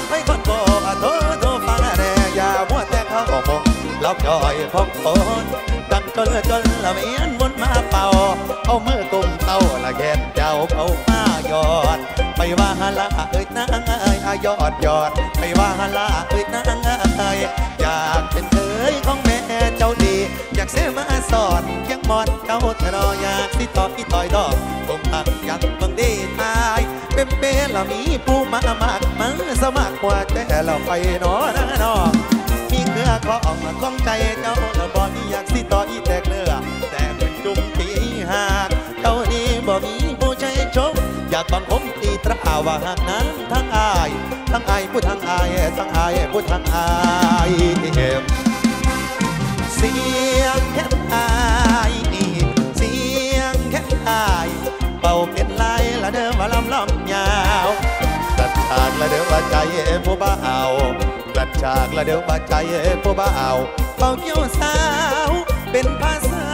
ไม่คนบอกโทโทฟังแน่ยามัวแต่เขาบอกมงเราจอยพองโอนดังจนจนละเมียนวนมาเป่า เอามือกุมเต้าละแกนเจ้าเขามาหยอด ไปว่าฮาลาเอ้ยนางเอ้ยอายอดยอด ไปว่าฮาลาเอ้ยนางเอ้ยอยากเป็นเคยของ เจ้าดี อยากเสมาสอนเคียงมอนเจ้าทนออยากสิต่ออีต่อยดอกคงพักยังบังดีตายเป็นเป้เรามีผู้มามากมันสมัครกว่าแต่เราไปนอนะนอมีเครือของของใจเจ้าแล้วบอนี่อยากสิต่ออีแตกเนื้อแต่เป็นจุ่มทีหากเจ้านี้บ่มีผู้ใจชมอยากบังคมตีตราว่าหากนั้นทั้งอาย ทั้งอายผู้ทั้งอายทั้งอายผู้ทั้งอายเเสียงแค่อายเสียงแค่อายเป่าเป็นลายละเดิมว่าลำลำยาวกลัดฉากละเดิมว่าใจผู้บ้าเอากลัดฉากละเดิมว่าใจผู้บ้าเอาเป่าเกี่ยวสาวเป็นภาษา